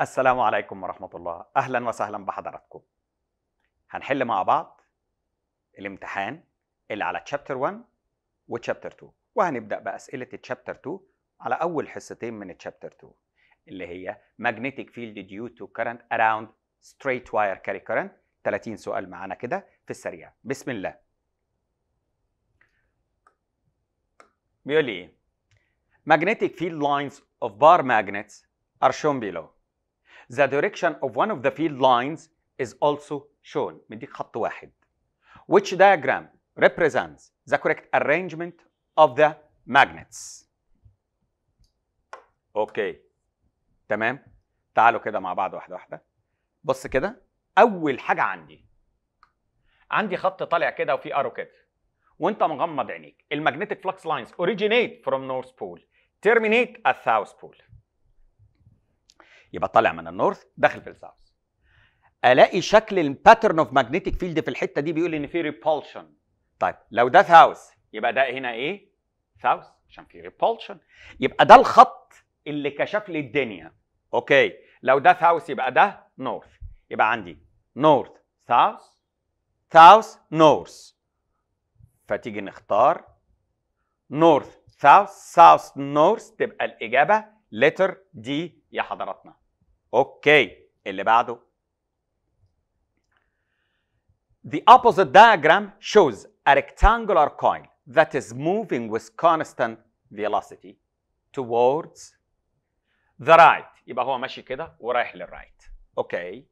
السلام عليكم ورحمة الله. أهلا وسهلا بحضراتكم. هنحل مع بعض الامتحان اللي على تشابتر 1 وتشابتر 2 وهنبدأ بأسئلة تشابتر 2 على أول حصتين من تشابتر 2 اللي هي magnetic field due to current around straight wire carry current. 30 سؤال معانا كده في السريع. بسم الله. بيقول لي إيه؟ magnetic field lines of bar magnets are shown below. The direction of one of the field lines is also shown مديك خط واحد which diagram represents the correct arrangement of the magnets أوكي تمام تعالوا كده مع بعض واحدة واحدة بص كده اول حاجة عندي عندي خط طالع كده وفي ارو كده وانت مغمض عينيك ال magnetic flux lines originate from north pole terminate at south pole يبقى طالع من ال north داخل في ال south. ألاقي شكل ال pattern of magnetic field في الحتة دي بيقول إن في repulsion طيب لو ده south يبقى ده هنا إيه؟ south عشان في repulsion يبقى ده الخط اللي كشف لي الدنيا. okay لو ده south يبقى ده north يبقى عندي north south south north فتيجي نختار north south south north تبقى الإجابة letter D يا حضراتنا. اوكي اللي بعده The opposite diagram shows a rectangular coil that is moving with constant velocity towards the right يبقى هو ماشي كده ورايح للرايت اوكي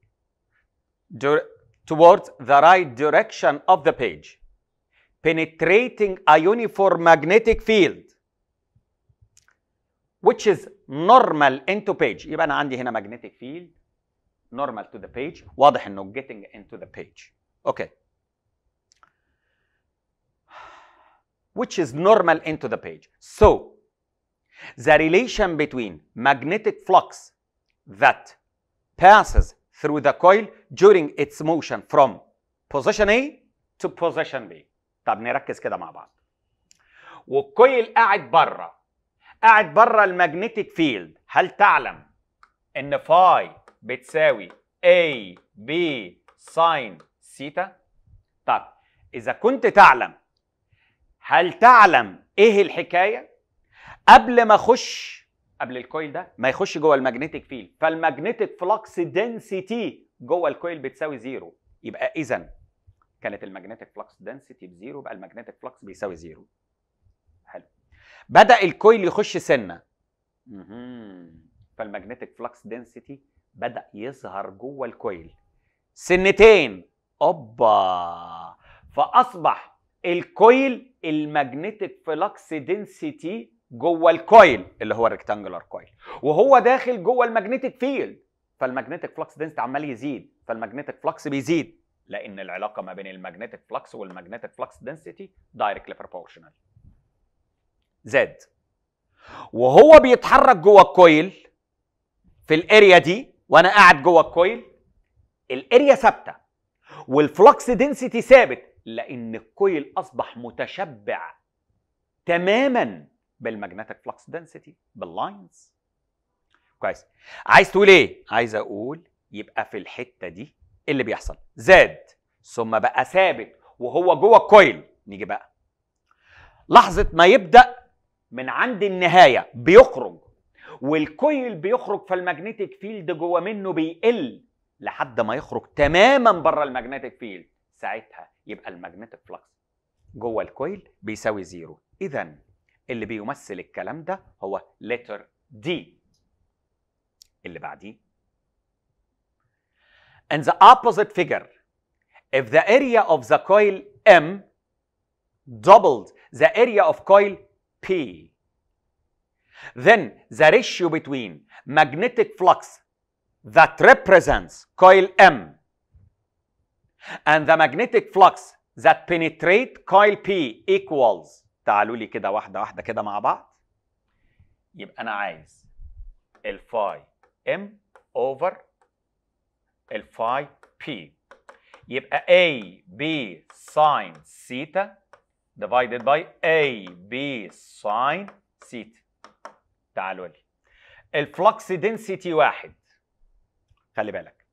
Dir- towards the right direction of the page penetrating a uniform magnetic field which is normal into page يبقى أنا عندي هنا magnetic field normal to the page واضح انه getting into the page okay which is normal into the page so the relation between magnetic flux that passes through the coil during its motion from position A to position B طب نركز كده مع بعض وال coil قاعد بره قاعد بره ال magnetic field هل تعلم إن phi بتساوي A B sine theta طب إذا كنت تعلم هل تعلم إيه الحكاية؟ قبل ما أخش قبل ال coil ده ما يخش جوه ال magnetic field فال magnetic flux density جوه ال coil بتساوي zero يبقى اذا كانت ال magnetic flux density ب zero يبقى ال magnetic flux بيساوي zero بدأ ال coil يخش سنة. فال magnetic flux density بدأ يظهر جوه ال coil. سنتين. أوبا. فأصبح ال coil ال magnetic flux density جوه ال coil اللي هو ال rectangular coil وهو داخل جوه ال magnetic field فال magnetic flux density عمال يزيد. فال magnetic flux بيزيد. لأن العلاقة ما بين ال magnetic flux وال magnetic flux density directly proportional. زاد. وهو بيتحرك جوه ال coil في ال area دي وأنا قاعد جوه ال coil ال area ثابته وال flux density ثابت لأن ال coil اصبح متشبع تماما بال magnetic flux density بال lines. كويس. عايز تقول إيه؟ عايز أقول يبقى في الحتة دي اللي بيحصل. زاد. ثم بقى ثابت وهو جوه ال coil. نيجي بقى. لحظة ما يبدأ من عند النهاية بيخرج وال coil بيخرج فال magnetic field جوه منه بيقل لحد ما يخرج تماما بره ال magnetic field. ساعتها يبقى ال magnetic flux جوه ال coil بيساوي zero. اذا اللي بيمثل الكلام ده هو letter D. اللي بعديه. In the opposite figure, if the area of the coil M doubled the area of coil P, then the ratio between magnetic flux that represents coil M and the magnetic flux that penetrate coil P equals تعالوا لي كده واحدة واحدة كده مع بعض يبقى أنا عايز الفاي M over الفاي P يبقى A B sin theta divided by A B sin theta تعالوا لي ال flux density واحد خلي بالك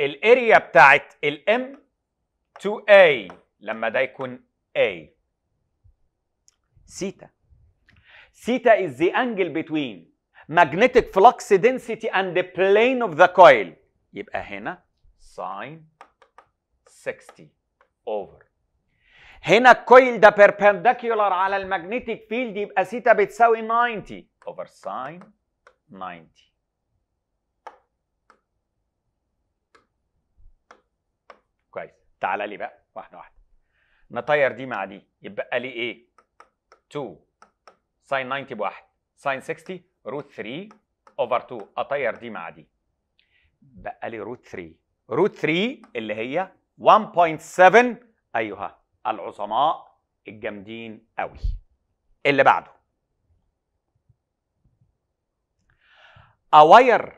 ال area بتاعت ال M 2A لما ده يكون A سيتا سيتا is the angle between magnetic flux density and the plane of the coil يبقى هنا sin 60 over هنا ال coil ده perpendicular على ال magnetic field يبقى سيتا بتساوي 90 over sin 90 كويس. تعالى لي بقى واحدة واحدة. نطير دي مع دي. يبقى لي إيه؟ 2 sine 90 بواحد. sine 60 root 3 over 2 أطير دي مع دي. بقى لي root 3 root 3 اللي هي 1.7 ايها العظماء الجامدين قوي. اللي بعده. A wire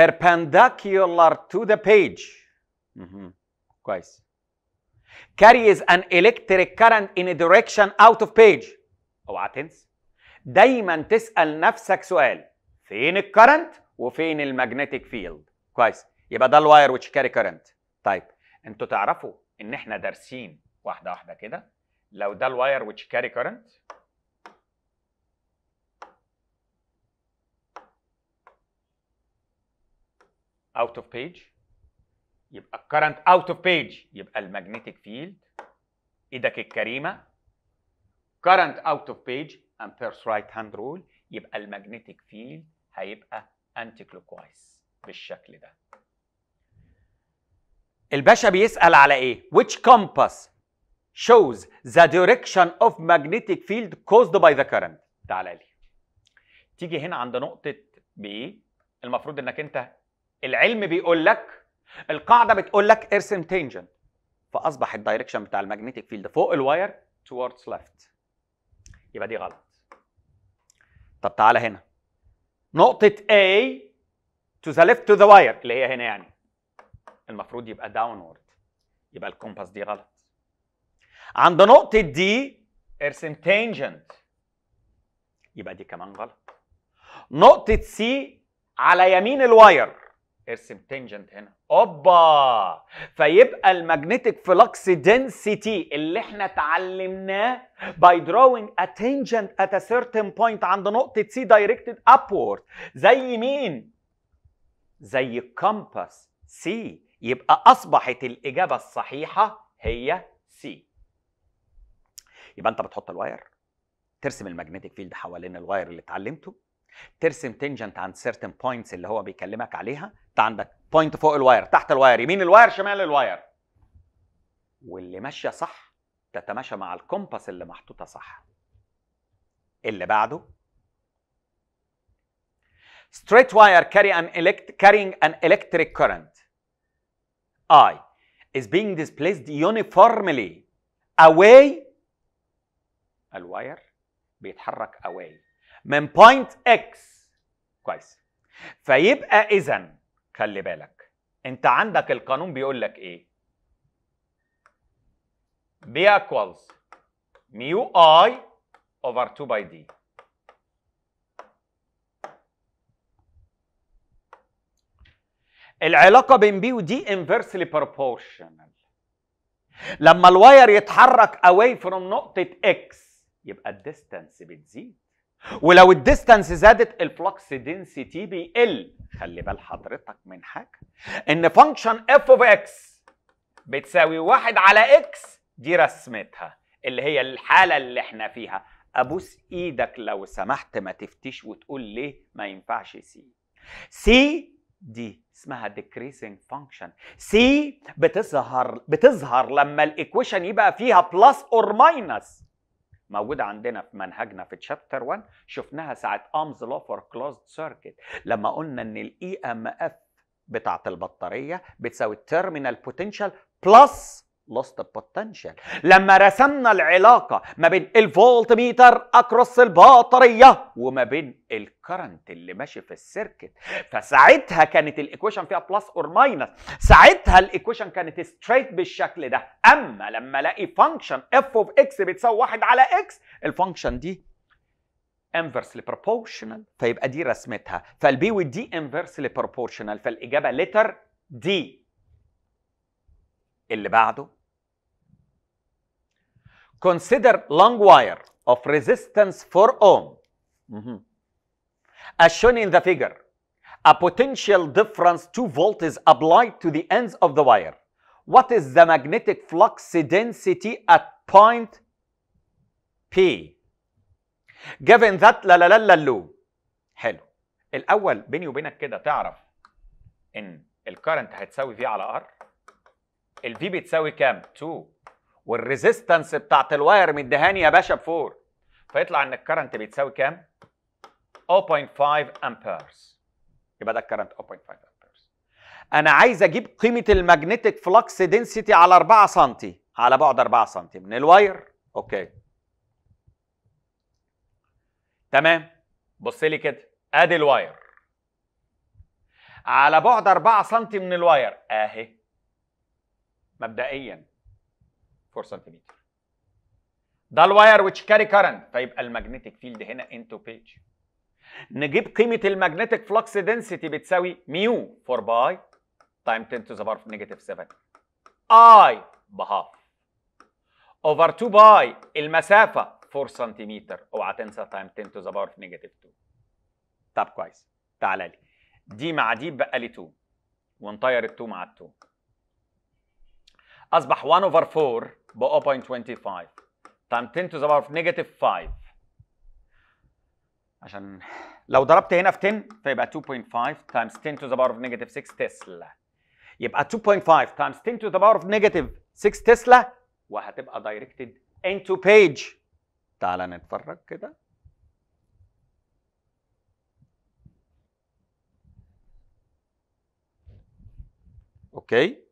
perpendicular to the page. كويس carries an electric current in a direction out of page. اوعى تنسى دايما تسأل نفسك سؤال. فين ال current وفين ال magnetic field كويس يبقى ده ال wire which carry current. طيب أنتوا تعرفوا إن إحنا دارسين واحدة واحدة كده. لو ده ال wire which carry current. Out of page. يبقى الكرنت اوت اوف بيج يبقى المagnetic فيلد إيدك الكريمة. current out of page. Ampere's right hand rule. يبقى المagnetic field هيبقى anti clockwise بالشكل ده. الباشا بيسأل على إيه؟ Which compass shows the direction of magnetic field caused by the current تعالى لي. تيجي هنا عند نقطة B. المفروض إنك أنت العلم بيقول لك القاعدة بتقول لك ارسم tangent فأصبح ال direction بتاع ال magnetic field فوق ال wire towards left. يبقى دي غلط. طب تعالى هنا. نقطة A to the left to the wire اللي هي هنا يعني. المفروض يبقى downward يبقى ال compass دي غلط. عند نقطة D ارسم tangent يبقى دي كمان غلط. نقطة C على يمين ال wire ارسم tangent هنا. أوبا! فيبقى ال magnetic flux density اللي إحنا اتعلمناه by drawing a tangent at a certain عند نقطة C directed upward زي مين؟ زي ال compass C. يبقى أصبحت الإجابة الصحيحة هي C. يبقى أنت بتحط ال wire ترسم ال magnetic field حوالين ال wire اللي اتعلمته ترسم tangent عند certain points اللي هو بيكلمك عليها انت عندك point فوق ال wire تحت ال wire يمين ال wire شمال ال wire واللي ماشية صح تتماشى مع ال compass اللي محطوطة صح. اللي بعده؟ Straight wire carry an elect carrying an electric current. I is being displaced uniformly. Away. ال wire بيتحرك away. من point X كويس. فيبقى اذا خلي بالك. انت عندك القانون بيقول لك إيه؟ B equals mu I over 2 pi D. العلاقة بين B و d inversely proportional. لما ال wire يتحرك away from نقطة X يبقى ال distance بتزيد. ولو ال distance زادت ال flux density بيقل. خلي بال حضرتك من حاجة. إن function f of x بتساوي واحد على x دي رسمتها اللي هي الحالة اللي إحنا فيها. أبوس إيدك لو سمحت ما تفتيش وتقول ليه ما ينفعش C C دي اسمها decreasing function. C بتظهر بتظهر لما ال equation يبقى فيها plus or minus موجودة عندنا في منهجنا في chapter 1 شفناها ساعة Ohm's law for closed circuit لما قلنا إن ال EMF بتاعة البطارية بتساوي ال terminal potential plus lost potential لما رسمنا العلاقة ما بين ال voltmeter across البطارية وما بين ال current اللي ماشي في ال circuit فساعتها كانت ال equation فيها plus or minus ساعتها ال equation كانت straight بالشكل ده. أما لما ألاقي function f of x بتساوي واحد على x ال function دي inversely proportional فيبقى دي رسمتها. فال B وال d inversely proportional فالإجابة letter D. اللي بعده consider long wire of resistance 4 ohm Mhm. as shown in the figure a potential difference 2 volt is applied to the ends of the wire what is the magnetic flux density at point P given that لا لا لا لا لو حلو الاول بيني وبينك كده تعرف ان الكرنت هتساوي في على ار الفي بتساوي كام 2 وال resistance بتاعت ال wire مديهاني يا باشا ب 4 فيطلع إن ال current بتساوي كام؟ 0.5 amperes يبقى ده ال current 0.5 amperes أنا عايز أجيب قيمة ال magnetic flux density على 4 سم على بعد 4 سم من ال wire okay. تمام؟ بص لي كده. أدي ال wire على بعد 4 سم من ال wire أهي. مبدئيا. 4 سنتيمتر ده ال wire which carry current فيبقى ال magnetic field هنا into page نجيب قيمة ال magnetic flux density بتساوي mu 4 pi time 10 to the power negative 7 I ب half over 2 pi المسافة 4 سنتيمتر أوعى تنسى time 10 to the power negative 2 طب كويس. تعالى لي. دي مع دي بقى لي 2 ونطير ال 2 مع ال 2 أصبح 1 over 4 ب 0.25 تايم 10 to the power of negative 5 عشان لو ضربت هنا في 10 فيبقى 2.5 times 10 to the power of negative 6 تسلا يبقى 2.5 times 10 to the power of negative 6 تسلا وهتبقى directed into page تعال نتفرج كده أوكي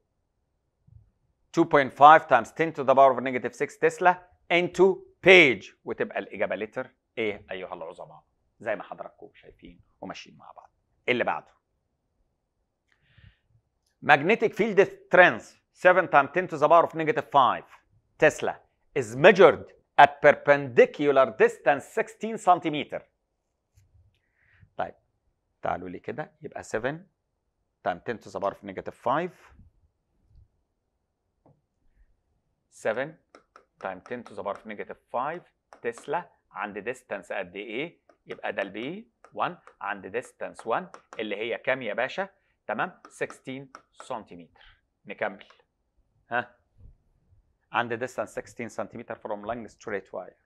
2.5 times 10 to the power of negative 6 تسلا into page وتبقى الاجابه لتر إيه ايها العظماء زي ما حضراتكم شايفين وماشيين مع بعض اللي بعده magnetic field strength 7 times 10 to the power of negative 5 Tesla is measured at perpendicular distance 16 سنتيمتر طيب تعالوا لي كده يبقى 7 times 10 to the power of negative 5 7 times 10 to the power of negative 5 تسلا عند ديستانس قد ايه يبقى ده البي 1 عند ديستانس 1 اللي هي كام يا باشا تمام 16 سنتيمتر نكمل ها عند distance 16 سنتيمتر from long straight wire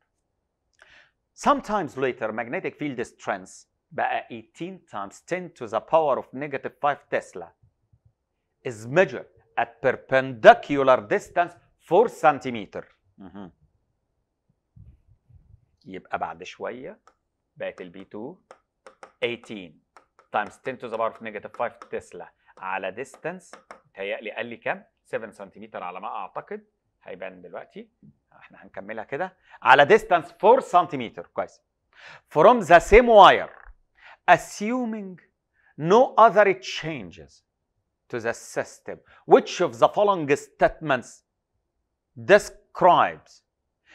sometimes later magnetic field strength بقى 18 times 10 to the power of negative 5 Tesla is measured at perpendicular distance 4 سنتيمتر. يبقى بعد شوية بقت ال B 2 18 times 10 to the power of negative 5 تسلا على distance متهيألي قال لي كام؟ 7 سنتيمتر على ما أعتقد. هيبان دلوقتي. إحنا هنكملها كده. على ديستانس 4 سنتيمتر. كويس. From the same wire assuming no other changes to the system which of the following statements describes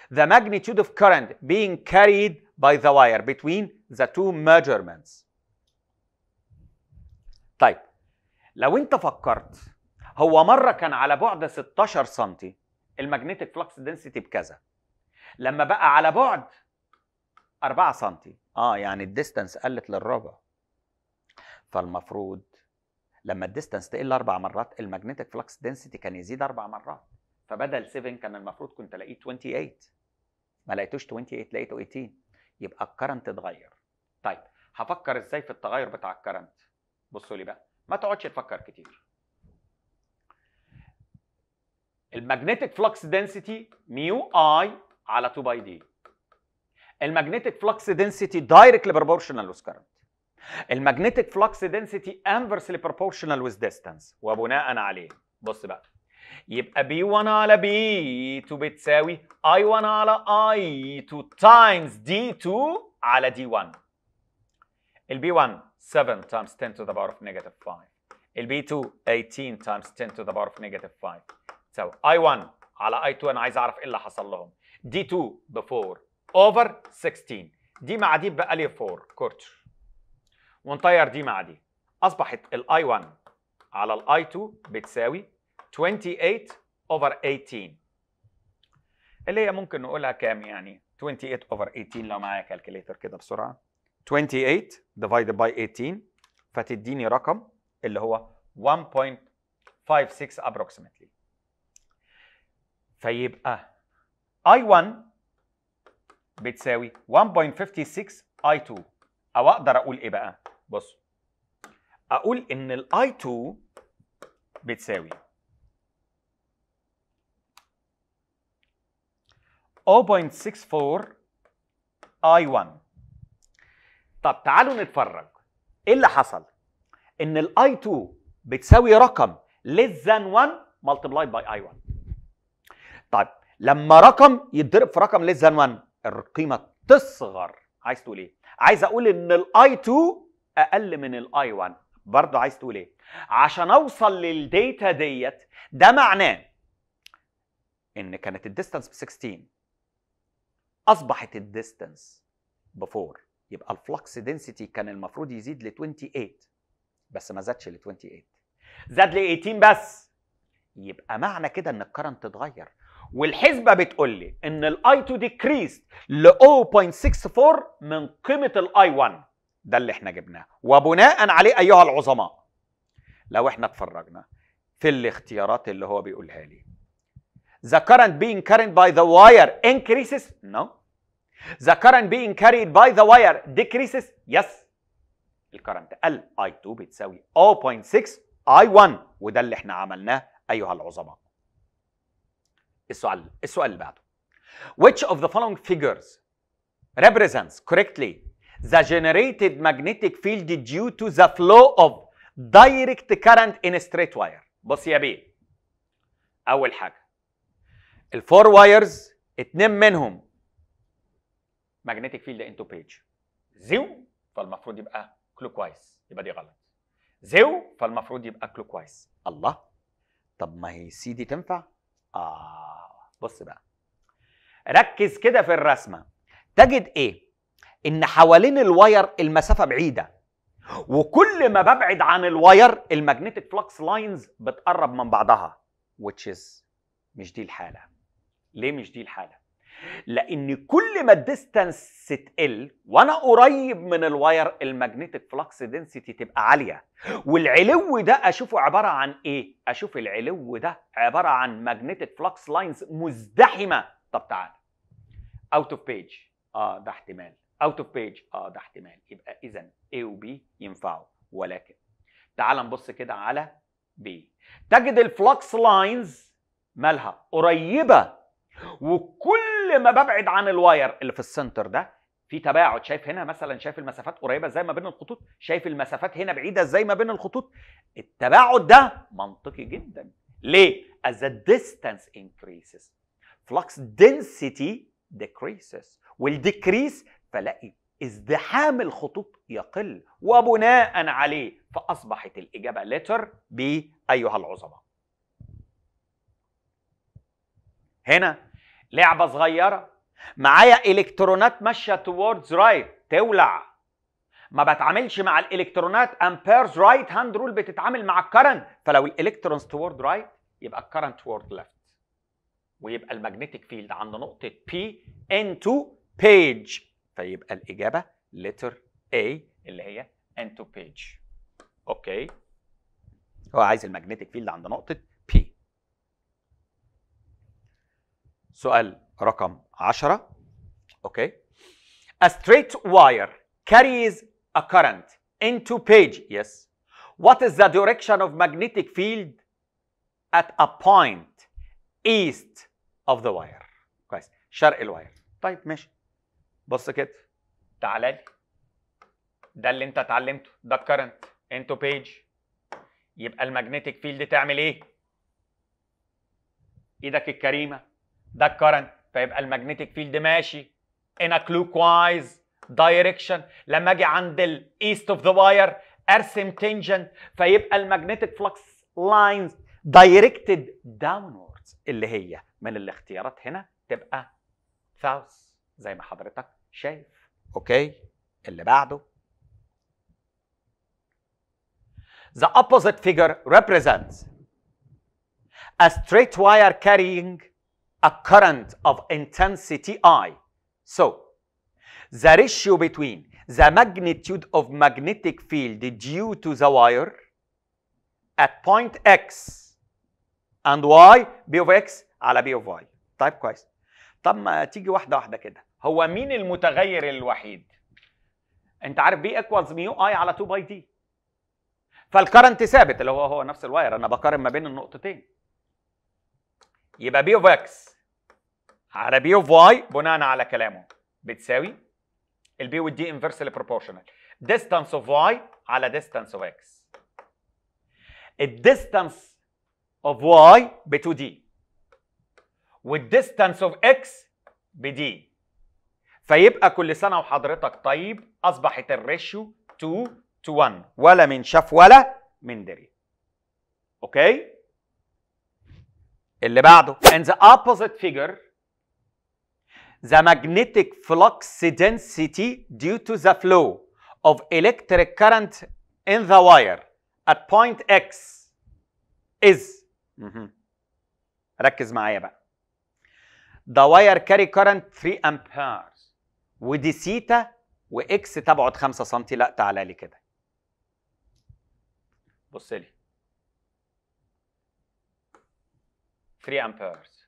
the magnitude of current being carried by the wire between the two measurements. طيب لو انت فكرت هو مرة كان على بعد 16 سم ال magnetic flux density بكذا. لما بقى على بعد 4 سم آه يعني ال distance قلت للربع. فالمفروض لما ال distance تقل أربع مرات ال magnetic flux density كان يزيد أربع مرات. فبدل 7 كان المفروض كنت ألاقيه 28 ما لقيتوش 28 لقيته 18 يبقى ال current اتغير. طيب هفكر إزاي في التغير بتاع ال current بصوا لي بقى. ما تقعدش تفكر كتير. ال magnetic flux density mu I على 2 pi d ال magnetic flux density directly proportional with current. ال magnetic flux density inversely proportional with distance. وبناء عليه. بص بقى. يبقى B 1 على B 2 بتساوي I 1 على I 2 times d 2 على d 1 ال B 1 7 times 10 to the power of negative 5 ال B 2 18 times 10 to the power of negative 5 تساوي I 1 على I 2 أنا عايز اعرف إيه اللي حصل لهم d 2 ب 4 over 16 دي مع دي بقى لي 4 quarter ونطير دي مع دي اصبحت ال I 1 على ال I 2 بتساوي 28 over 18 اللي هي ممكن نقولها كام يعني؟ 28 over 18 لو معايا calculator كده بسرعة. 28 divided by 18 فتديني رقم اللي هو 1.56 approximately. فيبقى I1 بتساوي 1.56 I2 أو أقدر أقول إيه بقى؟ بص أقول إن ال I2 بتساوي 0.64 I1 طب تعالوا نتفرج. إيه اللي حصل؟ إن ال I2 بتساوي رقم less than 1 multiplied by I1 طيب لما رقم يتضرب في رقم less than 1 القيمة تصغر. عايز تقول إيه؟ عايز أقول إن ال I2 أقل من ال I1 برضه عايز تقول إيه؟ عشان أوصل لل data ديت ده معناه إن كانت ال distance ب 16 أصبحت ال distance ب 4 يبقى ال flux density كان المفروض يزيد ل 28 بس ما زادش ل 28 زاد ل 18 بس. يبقى معنى كده إن ال current اتغير. والحسبة بتقول لي إن ال I2 decrease ل 0.64 من قيمة ال I1 ده اللي إحنا جبناه. وبناء عليه أيها العظماء لو إحنا اتفرجنا في الاختيارات اللي هو بيقولها لي The current being carried by the wire increases no The current being carried by the wire decreases yes الكرنت قل I2 بتساوي 0.6 I1 وده اللي احنا عملناه ايها العظماء السؤال السؤال اللي بعده Which of the following figures represents correctly the generated magnetic field due to the flow of direct current in a straight wire بص يا بيه اول حاجه الفور وايرز اتنين منهم magnetic field into page. زيو فالمفروض يبقى clockwise يبقى دي غلط. زيو فالمفروض يبقى clockwise الله. طب ما هي C دي تنفع؟ آه. بص بقى. ركز كده في الرسمة. تجد إيه؟ إن حوالين ال wire المسافة بعيدة. وكل ما ببعد عن ال wire ال magnetic flux lines بتقرب من بعضها which is مش دي الحالة. ليه مش دي الحالة؟ لأن كل ما ال distance تقل وأنا قريب من ال wire ال magnetic flux density تبقى عالية. والعلو ده أشوفه عبارة عن إيه؟ أشوف العلو ده عبارة عن magnetic flux lines مزدحمة. طب تعال. out of page آه ده احتمال. out of page آه ده احتمال. يبقى إذا A و B ينفعوا. ولكن تعال نبص كده على B. تجد ال flux lines مالها قريبة وكل ما ببعد عن ال wire اللي في ال center ده في تباعد. شايف هنا مثلا شايف المسافات قريبة إزاي ما بين الخطوط؟ شايف المسافات هنا بعيدة إزاي ما بين الخطوط؟ التباعد ده منطقي جدا. ليه؟ As the distance increases. Flux density decreases. وال decrease فلاقي ازدحام الخطوط يقل. وبناء عليه فأصبحت الإجابة letter B أيها العظماء. هنا لعبة صغيرة. معايا إلكترونات ماشية towards right تولع. ما بتعاملش مع الإلكترونات Ampere's right hand rule بتتعامل مع ال current flow ال electrons toward right يبقى ال current toward left ويبقى ال magnetic field عند نقطة P into page. فيبقى الإجابة letter A اللي هي into page. أوكي هو عايز المagnetic فيلد عند نقطة P سؤال رقم 10 أوكي A straight wire carries a current into page. Yes. What is the direction of magnetic field at a point east of the wire? كويس شرق الواير طيب ماشي. بص كده. تعالى لي. ده اللي انت اتعلمته. ده ال current into page يبقى ال magnetic field تعمل إيه؟ إيدك الكريمة. ده ال current فيبقى ال magnetic field ماشي. In a clockwise direction. لما أجي عند ال east of the wire أرسم tangent فيبقى ال magnetic flux lines directed downwards اللي هي من الاختيارات هنا تبقى south زي ما حضرتك شايف. أوكي اللي بعده. The opposite figure represents a straight wire carrying a current of intensity I. So, the ratio between the magnitude of magnetic field due to the wire at point X and Y B of X على B of Y. طيب كويس. طب ما تيجي واحدة واحدة كده. هو مين المتغير الوحيد؟ أنت عارف B equals mu I على 2 pi d. فال current ثابت اللي هو هو نفس ال wire أنا بقارن ما بين النقطتين. يبقى B of X على B of Y بناء على كلامه. بتساوي ال B وال d inversely proportional distance of Y على distance of X ال distance of Y ب 2 d وال distance of X ب d فيبقى كل سنة وحضرتك طيب أصبحت ال ratio 2 to 1 ولا من شاف ولا من دري. okay؟ اللي بعده in the opposite figure the magnetic flux density due to the flow of electric current in the wire at point X is. ركز معايا بقى the wire carry current 3 amperes ودي سيتا واكس تبعد 5 سم لا تعالى لي كده بص لي 3 amperes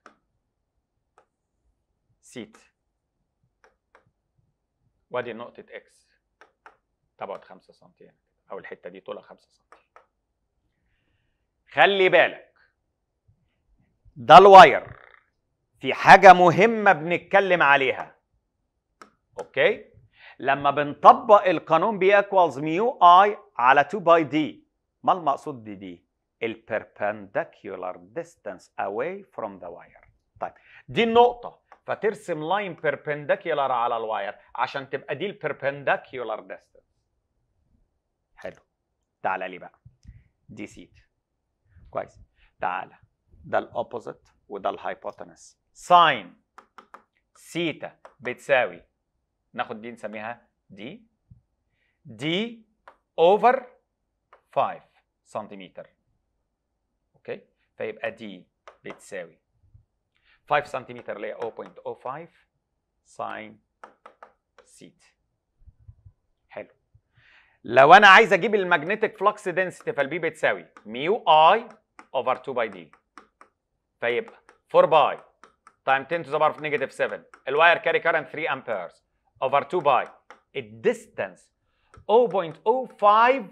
سيت وادي نقطة X تبعد 5 سم أو الحتة دي طولها 5 سم خلي بالك. ده ال wire. في حاجة مهمة بنتكلم عليها. okay؟ لما بنطبق القانون B equals mu I على 2 pi d ما المقصود d دي ال perpendicular distance away from the wire طيب دي النقطة. فترسم line perpendicular على ال wire عشان تبقى دي ال perpendicular distance حلو. تعالى لي بقى. دي سيت كويس. تعالى ده ال opposite وده ال hypotenuse sine theta بتساوي. ناخد دي نسميها d دي over 5 سنتيمتر فيبقى دي بتساوي. 5 سنتيمتر اللي هي 0.05 sine theta حلو. لو أنا عايز أجيب ال magnetic flux density فال B بتساوي mu I over 2 pi d فيبقى 4 pi times 10 to the power of negative 7 ال wire carry current 3 amperes over 2 pi ال distance 0.05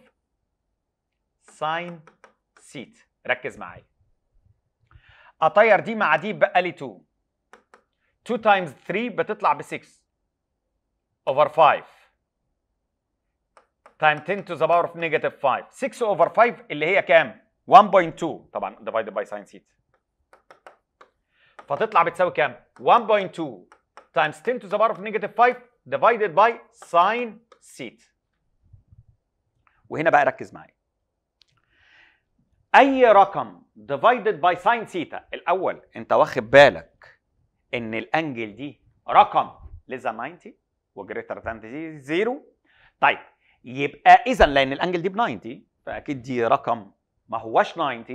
sine theta ركز معايا. أطير دي مع دي بقى لي 2 2 times 3 بتطلع ب 6 over 5 times 10 to the power of negative 5 6 over 5 اللي هي كام؟ 1.2 طبعا divided by sin theta فتطلع بتساوي كام؟ 1.2 times 10 to the power of negative 5 divided by sin theta وهنا بقى ركز معايا. أي رقم divided by sin theta الأول أنت واخد بالك إن ال angle دي رقم than 90 وجريتر ذان 0 طيب يبقى اذا لأن ال angle دي ب 90 فأكيد دي رقم ما هوش 90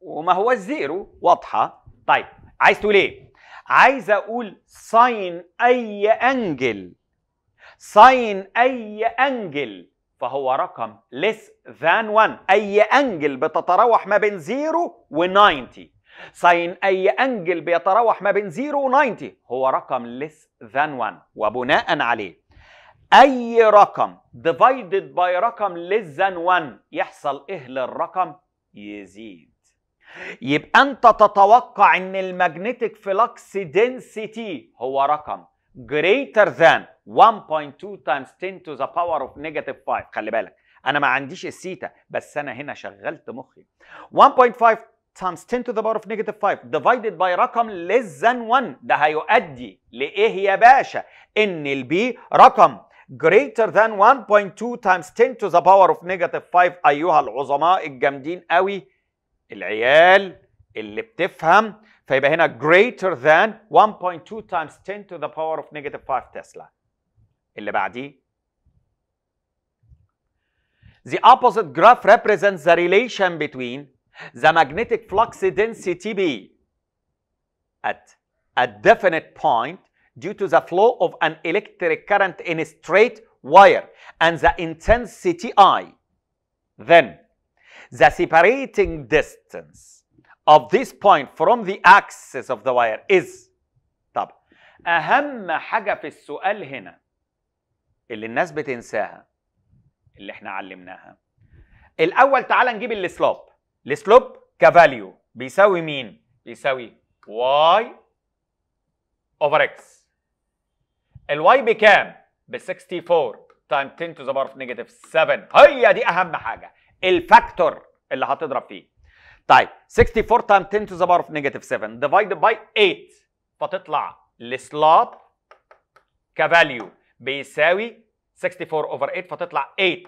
وما هوش زيرو واضحة؟ طيب عايز تقول إيه؟ عايز أقول sine أي angle sine أي angle فهو رقم less than 1 أي angle بتتراوح ما بين 0 و 90 sine أي angle بيتراوح ما بين 0 و 90 هو رقم less than 1 وبناء عليه. أي رقم divided by رقم less than 1 يحصل إيه للرقم؟ يزيد. يبقى أنت تتوقع إن ال magnetic flux density هو رقم greater than 1.2 times 10 to the power of negative 5 خلي بالك. أنا ما عنديش الثيتا بس أنا هنا شغلت مخي. 1.5 times 10 to the power of negative 5 divided by رقم less than 1 ده هيؤدي لإيه يا باشا؟ إن ال B رقم greater than 1.2 times 10 to the power of negative 5 أيها العظماء الجامدين قوي العيال اللي بتفهم فيبقى هنا greater than 1.2 times 10 to the power of negative 5 تسلا. اللي بعديه The opposite graph represents the relation between the magnetic flux density B at a definite point due to the flow of an electric current in a straight wire and the intensity I. Then, the separating distance of this point from the axis of the wire is طب أهم حاجة في السؤال هنا اللي الناس بتنساها اللي إحنا علمناها. الأول تعال نجيب ال slope. ال slope ك value بيساوي مين؟ بيساوي y over x. ال y بكام؟ ب 64 times 10 to the power of negative 7 هي دي أهم حاجة ال factor اللي هتضرب فيه. طيب 64 times 10 to the power of negative 7 divided by 8 فتطلع ال slope ك value بيساوي 64 over 8 فتطلع 8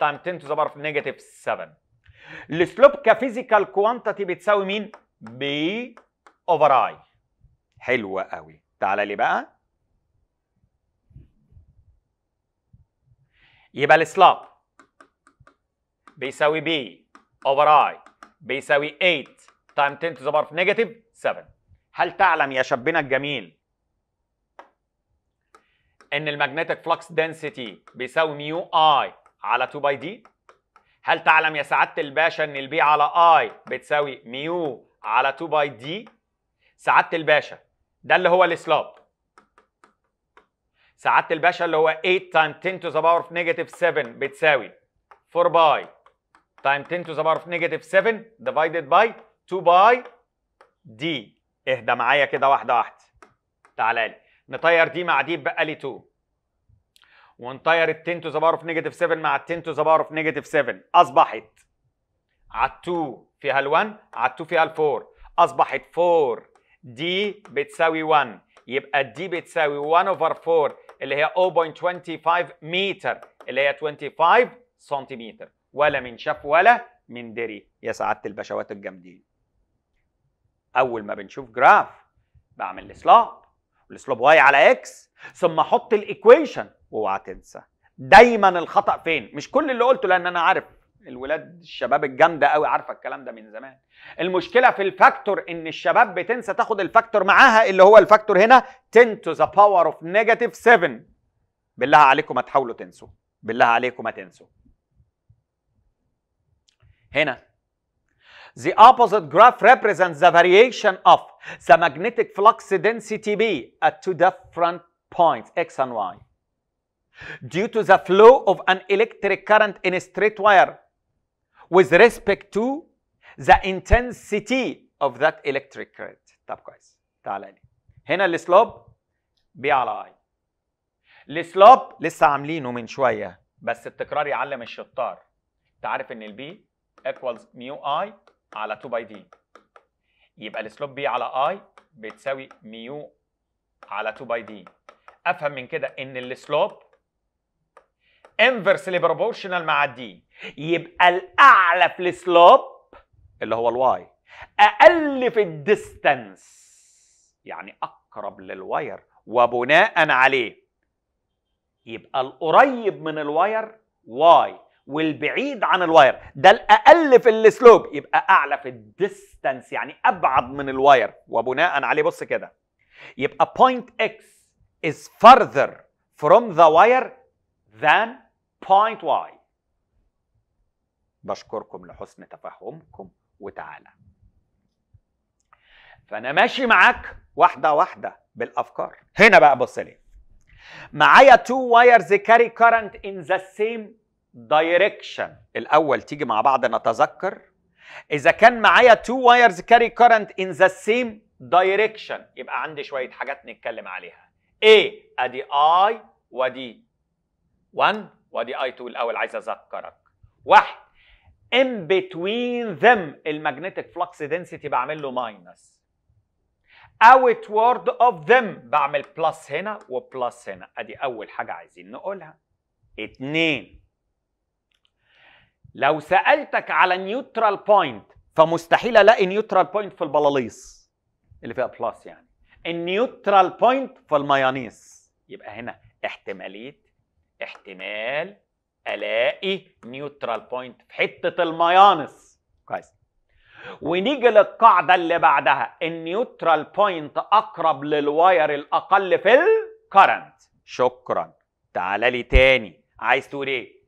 times 10 to the power of negative 7 ال slope ك physical quantity بتساوي مين؟ B over I حلوة قوي. تعالى لي بقى. يبقى ال slope بيساوي B over I بيساوي 8 times 10 to the power negative 7 هل تعلم يا شابنا الجميل إن ال magnetic flux density بيساوي mu I على 2 pi d هل تعلم يا سعادة الباشا إن ال B على I بتساوي mu على 2 pi d سعادة الباشا ده اللي هو ال slope. سعادة الباشا اللي هو 8 times 10 to the power of negative 7 بتساوي 4 pi times 10 to the power of negative 7 divided by 2 pi d اهدى معايا كده واحدة واحدة. تعالى لي. نطير دي مع دي بقى لي 2 ونطير ال 10 to the power of negative 7 مع ال 10 to the power of negative 7 أصبحت على 2 فيها ال 1 على 2 فيها ال 4 أصبحت 4 d بتساوي 1 يبقى ال d بتساوي 1 over 4 اللي هي 0.25 متر اللي هي 25 سنتيمتر ولا من شاف ولا من دري يا سعادة البشوات الجامدين. أول ما بنشوف graph بعمل ال slope وال slope y على x ثم أحط ال equation. واوعى تنسى. دايما الخطأ فين؟ مش كل اللي قلته لأن أنا عارف الولاد الشباب الجامدة قوي عارفة الكلام ده من زمان. المشكلة في ال factor إن الشباب بتنسى تاخد ال factor معاها اللي هو ال factor هنا 10 to the power of negative 7 بالله عليكم ما تحاولوا تنسوا. بالله عليكم ما تنسوا. هنا. The opposite graph represents the variation of the magnetic flux density B at two different points X and Y due to the flow of an electric current in a straight wire with respect to the intensity of that electric current طب كويس تعالى لي هنا السلوب بي على اي السلوب لسه عاملينه من شويه بس التكرار يعلم الشطار انت عارف ان البي ايكوالز ميو اي على 2 pi d يبقى السلوب B على I بتساوي ميو على 2 باي d أفهم من كده إن ال slope inversely proportional مع ال d يبقى الأعلى في ال slope اللي هو ال Y أقل في ال distance يعني أقرب للواير وبناء عليه. يبقى القريب من ال wire Y والبعيد عن ال wire. ده الأقل في ال slope. يبقى أعلى في ال distance يعني أبعد من ال wire. وبناء عليه بص كده. يبقى point x is further from the wire than point y. بشكركم لحسن تفهمكم وتعالى. فأنا ماشي معاك واحدة واحدة بالأفكار. هنا بقى بص لي معايا two wires carry current in the same direction. الأول تيجي مع بعض نتذكر. إذا كان معايا two wires carry current in the same direction يبقى عندي شوية حاجات نتكلم عليها. A أدي I ودي 1 ودي I2 الأول عايز أذكرك. واحد in between them ال magnetic flux density بعمل له minus outward of them بعمل plus هنا و plus هنا. أدي أول حاجة عايزين نقولها. اتنين. لو سألتك على neutral point فمستحيل ألاقي neutral point في البلاليص اللي فيها plus يعني. ال neutral point في الميانيس يبقى هنا احتمالية احتمال ألاقي neutral point في حتة الميانس كويس. ونيجي للقاعدة اللي بعدها. ال neutral point أقرب لل wire الأقل في ال current شكرا. تعال لي تاني. عايز تقول إيه؟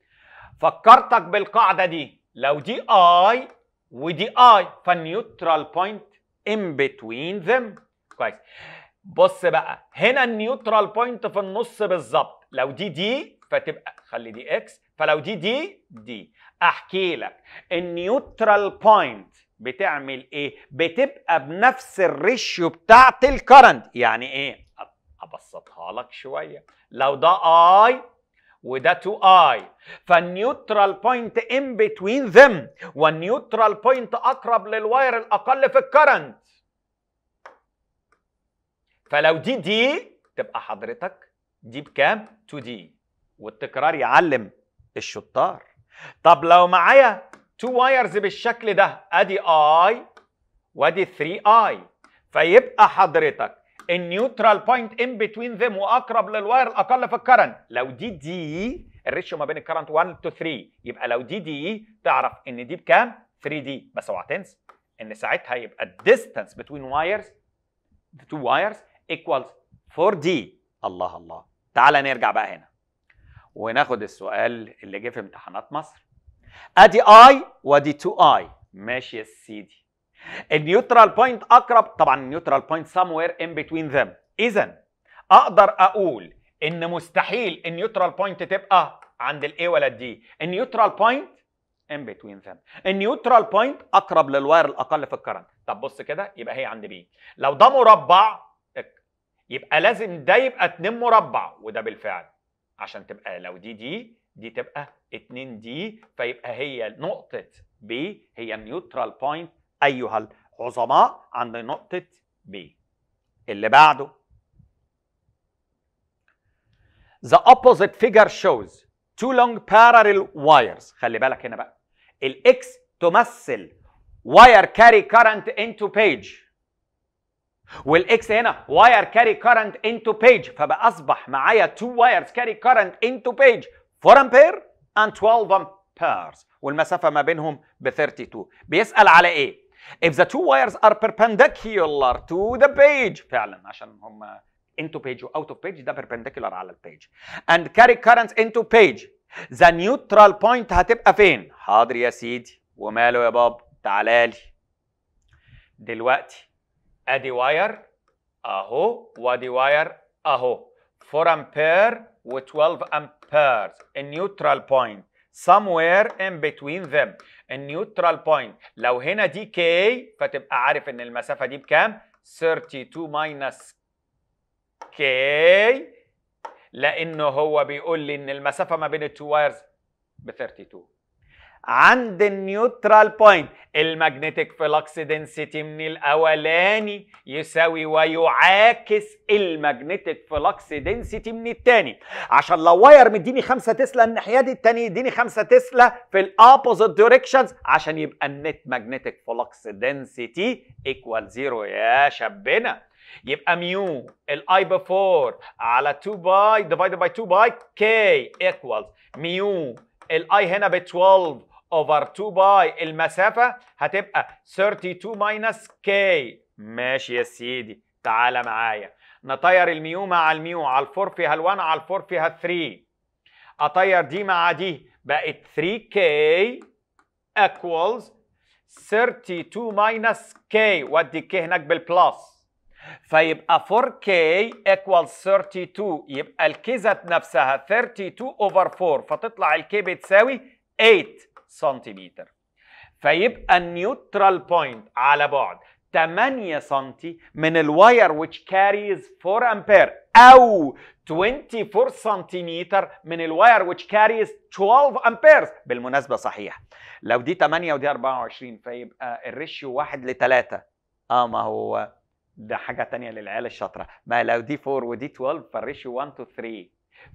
فكرتك بالقاعدة دي. لو دي I ودي I فال neutral point in between them كويس. بص بقى هنا ال neutral point في النص بالظبط. لو دي d فتبقى خلي دي x فلو دي d دي أحكي لك ال neutral point بتعمل إيه؟ بتبقى بنفس ال ratio بتاعت ال current يعني إيه؟ أبسطها لك شوية. لو ده I وده 2 I فال neutral point in between them وال neutral point اقرب لل wire الاقل في ال current فلو دي d تبقى حضرتك دي بكام 2 d والتكرار يعلم الشطار طب لو معايا 2 wires بالشكل ده ادي I وادي 3 I فيبقى حضرتك ال neutral point in between them وأقرب لل wire الأقل في ال current لو دي d ال ratio ما بين ال current 1 to 3 يبقى لو دي d تعرف إن دي بكام؟ 3 d بس اوعى تنسى إن ساعتها يبقى ال distance between wires the two wires equals 4D الله الله. تعال نرجع بقى هنا. وناخد السؤال اللي جه في امتحانات مصر. أدي I وأدي 2 I ماشي يا سيدي. ال neutral point أقرب. طبعا ال neutral point somewhere in between them. اذا أقدر أقول إن مستحيل النيوترال بوينت تبقى عند الاي ولا الدي النيوترال بوينت in between them. ال neutral point أقرب لل wire الأقل في ال current. طب بص كده يبقى هي عند B لو ده مربع يبقى لازم ده يبقى 2 مربع وده بالفعل. عشان تبقى لو دي d دي تبقى 2 d فيبقى هي نقطة B هي ال neutral point أيها العظماء عند نقطة B. اللي بعده. The opposite figure shows two long parallel wires. خلي بالك هنا بقى. ال X تمثل wire carry current into page. وال X هنا wire carry current into page فبقى أصبح معايا 2 wires carry current into page 4 ampere and 12 amperes والمسافة ما بينهم ب 32 بيسأل على إيه؟ if the two wires are perpendicular to the page فعلا عشان هم into page و out of page ده perpendicular على البيج and carry currents into page the neutral point هتبقى فين حاضر يا سيدي وماله يا بابا تعالى لي دلوقتي ادي واير اهو وادي واير اهو 4 امبير و12 امبير النيوترال بوينت somewhere in between them النيوترال بوينت لو هنا دي K فتبقى عارف إن المسافة دي بكام؟ 32 minus K لأنه هو بيقول لي إن المسافة ما بين ال two wires ب 32 عند ال neutral point ال magnetic flux density من الأولاني يساوي ويعاكس ال magnetic flux density من الثاني عشان لو واير مديني 5 تسلا الناحية دي الثاني يديني 5 تسلا في ال opposite directions عشان يبقى ال net magnetic flux density equal zero يا شبنا! يبقى ميو ال I ب 4 على 2 باي divided by 2 باي K equals ميو ال I هنا ب 12 over 2 باي المسافة هتبقى 32 minus K ماشي يا سيدي. تعالى معايا. نطير الميو مع الميو. على الفور فيها ال1 على الفور فيها 3 أطير دي مع دي. بقت 3 K equals 32 minus K ودي ال K هناك بال plus فيبقى 4K equals 32 يبقى ال K ذات نفسها 32 over 4 فتطلع ال K بتساوي 8 سنتيمتر. فيبقى ال neutral point على بعد 8 سنتي من ال wire which carries 4 امبير أو 24 سنتيمتر من ال wire which carries 12 امبير بالمناسبة صحيح لو دي 8 ودي 24 فيبقى ال ratio 1 ل 3 آه ما هو ده حاجة تانية للعيال الشاطرة. ما لو دي 4 ودي 12 فال ratio 1 to 3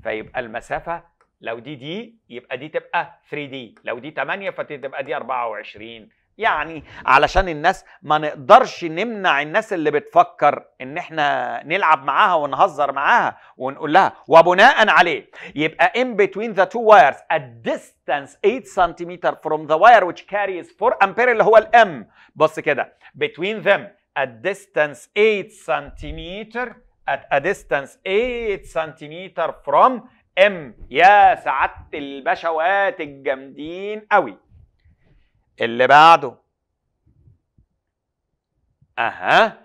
فيبقى المسافة لو دي دي يبقى دي تبقى 3 دي لو دي 8 فتبقى دي 24 يعني علشان الناس ما نقدرش نمنع الناس اللي بتفكر إن إحنا نلعب معاها ونهزر معاها ونقول لها وبناء عليه يبقى in between the two wires at distance 8 cm from the wire which carries 4 ampere اللي هو الام بص كده between them at distance 8 cm at a distance 8 cm from M. يا سعادة البشوات الجامدين قوي اللي بعده. أها.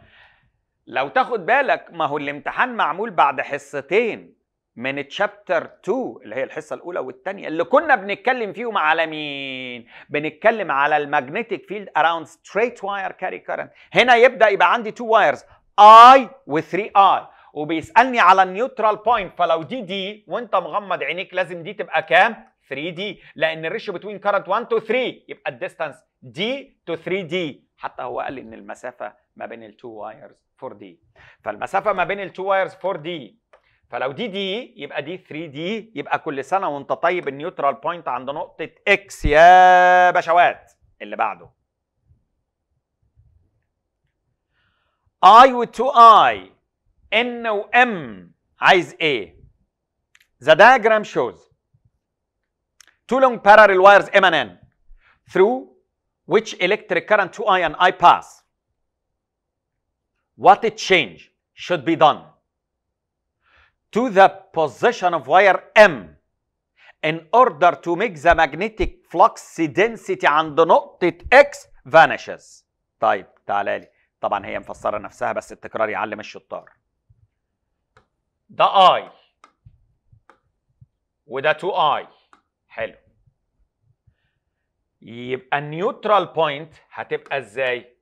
لو تاخد بالك ما هو الامتحان معمول بعد حصتين من chapter 2 اللي هي الحصة الأولى والثانيه اللي كنا بنتكلم فيهم على مين؟ بنتكلم على ال magnetic field around straight wire carry current هنا يبدأ يبقى عندي 2 wires I و 3 I وبيسألني على ال neutral point فلو دي d وانت مغمض عينيك لازم دي تبقى كام؟ 3 d لأن ال ratio between current 1 to 3 يبقى ال distance d to 3 d حتى هو قال إن المسافة ما بين ال two wires 4 d فالمسافة ما بين ال two wires 4 d فلو دي d يبقى دي 3 d يبقى كل سنة وانت طيب ال neutral point عند نقطة X يا بشوات اللي بعده. اي و 2 اي ان و ام عايز إيه The diagram shows two long parallel wires M and N through which electric current 2I and I pass. What change should be done to the position of wire M in order to make the magnetic flux density عند نقطة X vanishes. طيب تعالى لي طبعا هي مفسرة نفسها بس التكرار يعلم الشطار. ده I وده 2I حلو يبقى ال neutral point هتبقى إزاي؟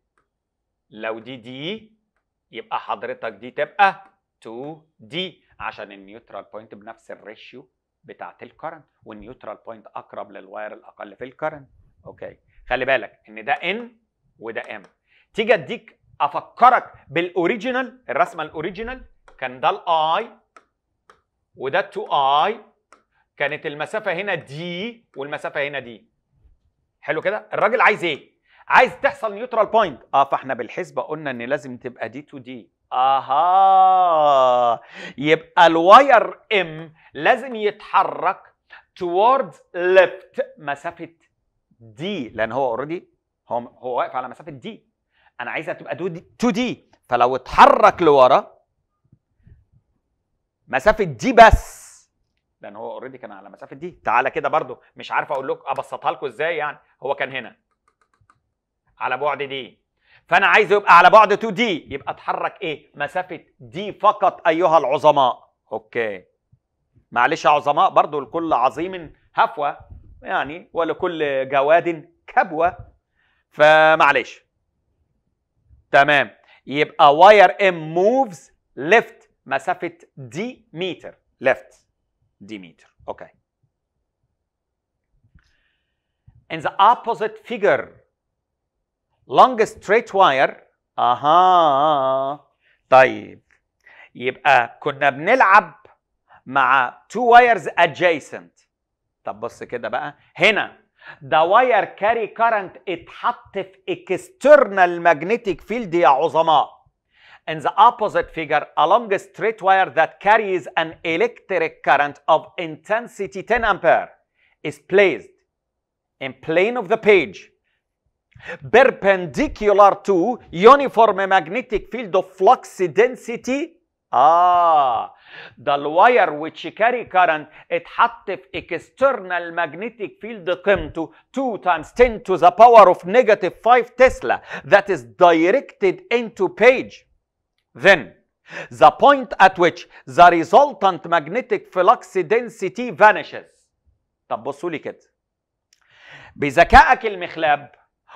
لو دي d يبقى حضرتك دي تبقى 2 دي عشان النيوترال بوينت بنفس الريشيو بتاعت الكرنت والنيوترال بوينت أقرب للواير الأقل في الكرنت أوكي خلي بالك إن ده N وده M تيجي أديك أفكرك بال original الرسمة ال original كان ده ال I وده 2 I. كانت المسافة هنا d والمسافة هنا d حلو كده؟ الراجل عايز إيه؟ عايز تحصل neutral point آه فإحنا بالحسبة قلنا إن لازم تبقى دي two d أها. يبقى ال wire M لازم يتحرك towards left مسافة d لأن هو already هو هو واقف على مسافة d أنا عايزها تبقى 2 d فلو اتحرك لورا مسافة d بس. لأن هو already كان على مسافة d. تعالى كده برضو. مش عارف أقول لكم أبسطها لكم إزاي يعني. هو كان هنا. على بعد d. فأنا عايزه يبقى على بعد 2 d. يبقى اتحرك إيه؟ مسافة d فقط أيها العظماء. okay. معلش يا عظماء برضو لكل عظيم هفوة يعني ولكل جواد كبوة. فمعلش. تمام. يبقى wire M moves left مسافة d متر left d متر okay in the opposite figure long straight wire. أها طيب. يبقى كنا بنلعب مع two wires adjacent. طب بص كده بقى. هنا. ده واير كاري كارنت اتحط في external magnetic field يا عظماء. in the opposite figure along a straight wire that carries an electric current of intensity 10 ampere is placed in plane of the page perpendicular to uniform magnetic field of flux density ah the wire which carry current اتحط في external magnetic field قيمته 2 times 10 to the power of negative 5 Tesla that is directed into page Then the point at which the resultant magnetic flux density vanishes. طب بصوا لي كده. بذكائك المخلاب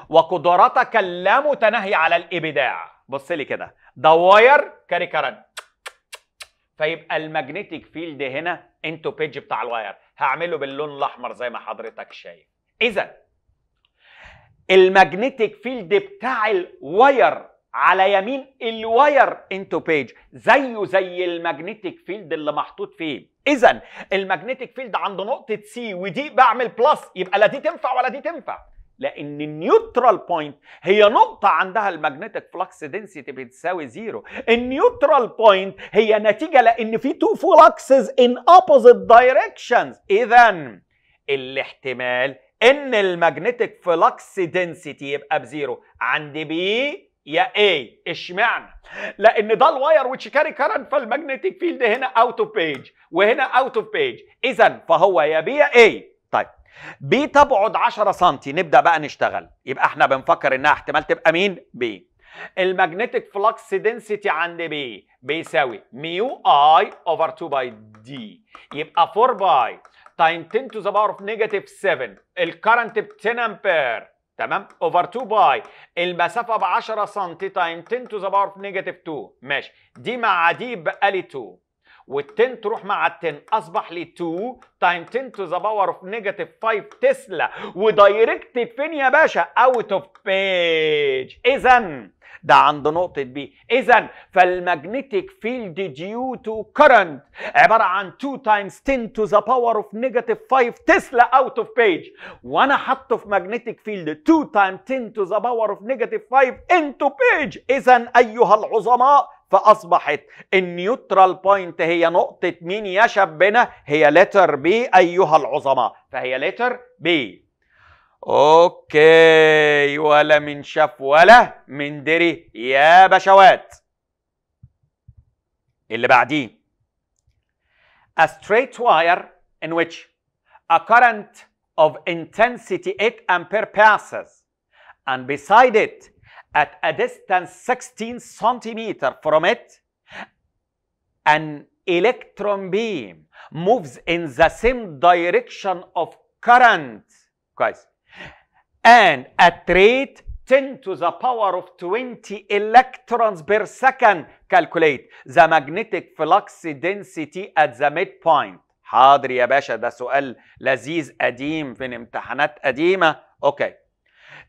وقدراتك اللامتناهية على الإبداع. بص لي كده. ده wire carry current فيبقى ال magnetic field هنا into page بتاع ال wire هعمله باللون الأحمر زي ما حضرتك شايف. اذا ال magnetic field بتاع ال wire على يمين ال wire into page زيه زي ال magnetic field اللي محطوط فيه. اذا ال magnetic field عند نقطة C و D بعمل plus يبقى لا دي تنفع ولا دي تنفع. لأن ال neutral point هي نقطة عندها ال magnetic flux density بتساوي zero ال neutral point هي نتيجة لأن في two fluxes in opposite directions اذا الاحتمال إن ال magnetic flux density يبقى ب zero. عند B يا A اشمعنى؟ لأن ده ال wire which carry current فال magnetic field هنا out of page وهنا out of page اذا فهو يا B يا A طيب. B تبعد 10 سم نبدأ بقى نشتغل. يبقى إحنا بنفكر إنها احتمال تبقى مين؟ B ال magnetic flux density عند B بيساوي mu I over 2 pi d يبقى 4 pi time 10 to the power of negative 7 ال current ب 10 امبير تمام؟ over 2 pi المسافة ب 10 سم time 10 to the power of negative 2 ماشي. دي مع دي بقى لي 2 وال 10 تروح مع ال 10 أصبح لي 2 time 10 to the power of negative 5 تسلا و direct فين يا باشا؟ out of page اذا ده عند نقطة B اذا فال magnetic field due to current عبارة عن 2 times 10 to the power of negative 5 تسلا out of page وأنا حاطه في magnetic field 2 times 10 to the power of negative 5 into page اذا أيها العظماء فأصبحت ال neutral point هي نقطة مين يا شبنا؟ هي letter B أيها العظماء. فهي letter B okay ولا من شاف ولا من دري يا بشوات اللي بعديه. A straight wire in which a current of intensity 8 ampere passes. And beside it at a distance 16 centimeter from it an electron beam moves in the same direction of current كويس and at rate 10 to the power of 20 electrons per second calculate the magnetic flux density at the midpoint حاضر يا باشا ده سؤال لذيذ قديم في امتحانات قديمة اوكي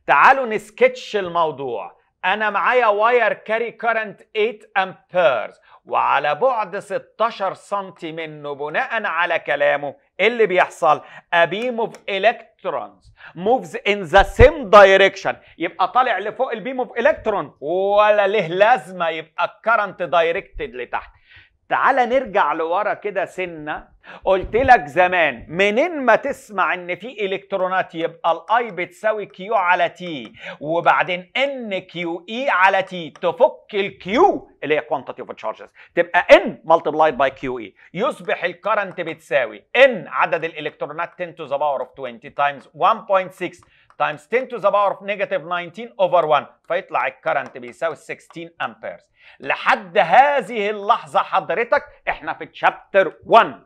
تعالوا نسكتش الموضوع. أنا معايا wire carry current 8 amperes وعلى بعد 16 سم منه بناء على كلامه إيه اللي بيحصل؟ A beam of electrons moves in the same direction. يبقى طالع لفوق ال beam of electron ولا له لازمة يبقى ال current directed لتحت. تعال نرجع لورا كده سنة. قلت لك زمان منين ما تسمع إن في إلكترونات يبقى ال I بتساوي Q على T وبعدين N Q e على T تفك ال Q اللي هي quantity of charges تبقى N multiplied by Q e يصبح ال current بتساوي N عدد الإلكترونات 10 to the power of 20 times 1.6 times 10 to the power of negative 19 over 1 فيطلع ال current بيساوي 16 amperes لحد هذه اللحظة حضرتك إحنا في chapter 1